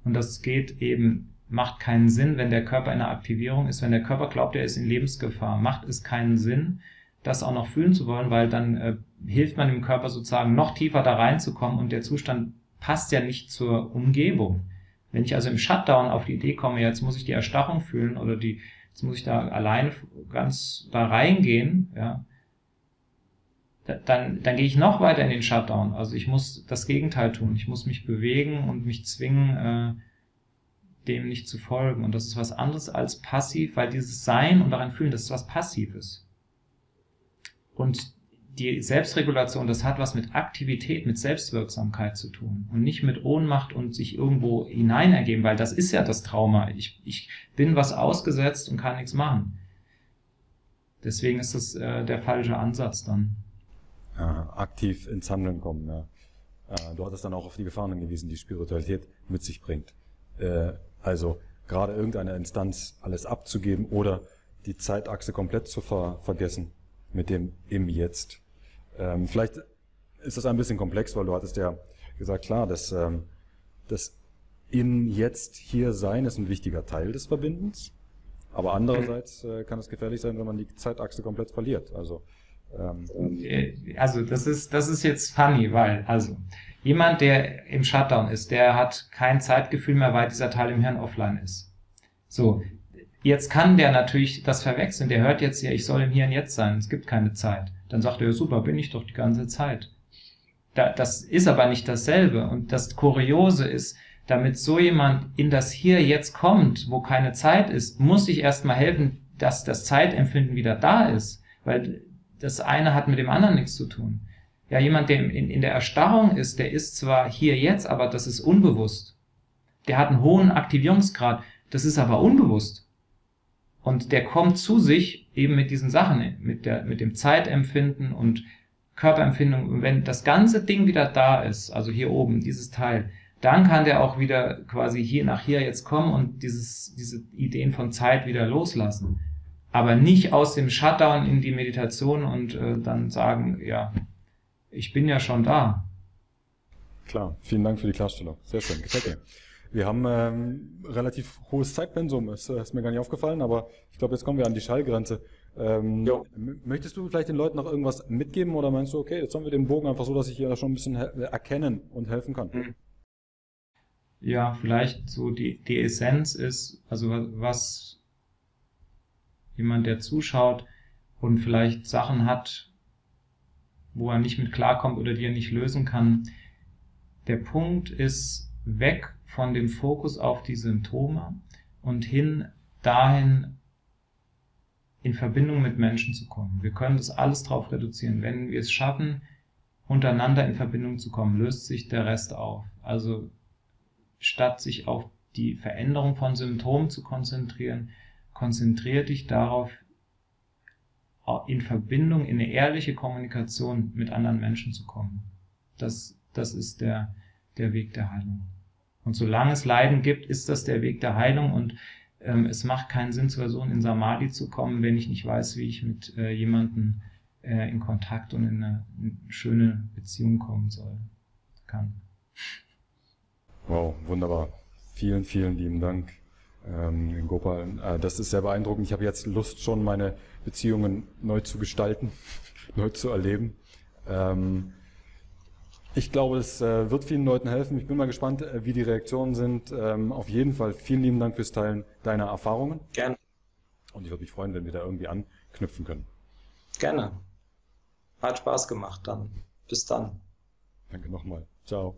Und das geht eben, macht keinen Sinn, wenn der Körper in der Aktivierung ist. Wenn der Körper glaubt, er ist in Lebensgefahr, macht es keinen Sinn, das auch noch fühlen zu wollen, weil dann äh, hilft man dem Körper sozusagen noch tiefer da reinzukommen und der Zustand passt ja nicht zur Umgebung. Wenn ich also im Shutdown auf die Idee komme, jetzt muss ich die Erstarrung fühlen oder die, jetzt muss ich da alleine ganz da reingehen, ja, dann, dann gehe ich noch weiter in den Shutdown. Also ich muss das Gegenteil tun. Ich muss mich bewegen und mich zwingen, äh, dem nicht zu folgen. Und das ist was anderes als passiv, weil dieses Sein und daran fühlen, das ist was Passives. Und die Selbstregulation, das hat was mit Aktivität, mit Selbstwirksamkeit zu tun und nicht mit Ohnmacht und sich irgendwo hineinergeben, weil das ist ja das Trauma. Ich, ich bin was ausgesetzt und kann nichts machen. Deswegen ist das äh, der falsche Ansatz dann. Ja, aktiv ins Handeln kommen. Ja. Äh, du hattest dann auch auf die Gefahren hingewiesen, die Spiritualität mit sich bringt. Äh, also gerade irgendeine Instanz alles abzugeben oder die Zeitachse komplett zu ver vergessen mit dem im Jetzt. Ähm, vielleicht ist das ein bisschen komplex, weil du hattest ja gesagt, klar, das, ähm, das in Jetzt hier sein ist ein wichtiger Teil des Verbindens. Aber andererseits äh, kann es gefährlich sein, wenn man die Zeitachse komplett verliert. Also, ähm, äh, also das ist, das ist jetzt funny, weil, also, jemand, der im Shutdown ist, der hat kein Zeitgefühl mehr, weil dieser Teil im Hirn offline ist. So, Jetzt kann der natürlich das verwechseln. Der hört jetzt ja, ich soll im Hier und Jetzt sein. Es gibt keine Zeit. Dann sagt er, ja, super, bin ich doch die ganze Zeit. Da, das ist aber nicht dasselbe. Und das Kuriose ist, damit so jemand in das Hier Jetzt kommt, wo keine Zeit ist, muss ich erstmal helfen, dass das Zeitempfinden wieder da ist. Weil das eine hat mit dem anderen nichts zu tun. Ja, jemand, der in, in der Erstarrung ist, der ist zwar hier jetzt, aber das ist unbewusst. Der hat einen hohen Aktivierungsgrad, das ist aber unbewusst. Und der kommt zu sich eben mit diesen Sachen, mit, der, mit dem Zeitempfinden und Körperempfindung. Und wenn das ganze Ding wieder da ist, also hier oben, dieses Teil, dann kann der auch wieder quasi hier nach hier jetzt kommen und dieses, diese Ideen von Zeit wieder loslassen. Aber nicht aus dem Shutdown in die Meditation und äh, dann sagen, ja, ich bin ja schon da. Klar, vielen Dank für die Klarstellung. Sehr schön, gefällt mir. Wir haben ähm, relativ hohes Zeitpensum, ist, ist mir gar nicht aufgefallen, aber ich glaube, jetzt kommen wir an die Schallgrenze. Ähm, möchtest du vielleicht den Leuten noch irgendwas mitgeben oder meinst du, okay, jetzt haben wir den Bogen einfach so, dass ich hier schon ein bisschen erkennen und helfen kann? Hm. Ja, vielleicht so die, die Essenz ist, also was jemand, der zuschaut und vielleicht Sachen hat, wo er nicht mit klarkommt oder die er nicht lösen kann. Der Punkt ist weg von dem Fokus auf die Symptome und hin dahin in Verbindung mit Menschen zu kommen. Wir können das alles darauf reduzieren. Wenn wir es schaffen, untereinander in Verbindung zu kommen, löst sich der Rest auf. Also statt sich auf die Veränderung von Symptomen zu konzentrieren, konzentriere dich darauf, in Verbindung, in eine ehrliche Kommunikation mit anderen Menschen zu kommen. Das, das ist der, der Weg der Heilung. Und solange es Leiden gibt, ist das der Weg der Heilung und ähm, es macht keinen Sinn, zur Person in Samadhi zu kommen, wenn ich nicht weiß, wie ich mit äh, jemandem äh, in Kontakt und in eine, eine, schöne Beziehung kommen soll, kann. Wow, wunderbar. Vielen, vielen lieben Dank, ähm, Gopal. Äh, das ist sehr beeindruckend. Ich habe jetzt Lust, schon meine Beziehungen neu zu gestalten, neu zu erleben. Ähm, ich glaube, es äh, wird vielen Leuten helfen. Ich bin mal gespannt, äh, wie die Reaktionen sind. Ähm, auf jeden Fall vielen lieben Dank fürs Teilen deiner Erfahrungen. Gerne. Und ich würde mich freuen, wenn wir da irgendwie anknüpfen können. Gerne. Hat Spaß gemacht dann. Bis dann. Danke nochmal. Ciao.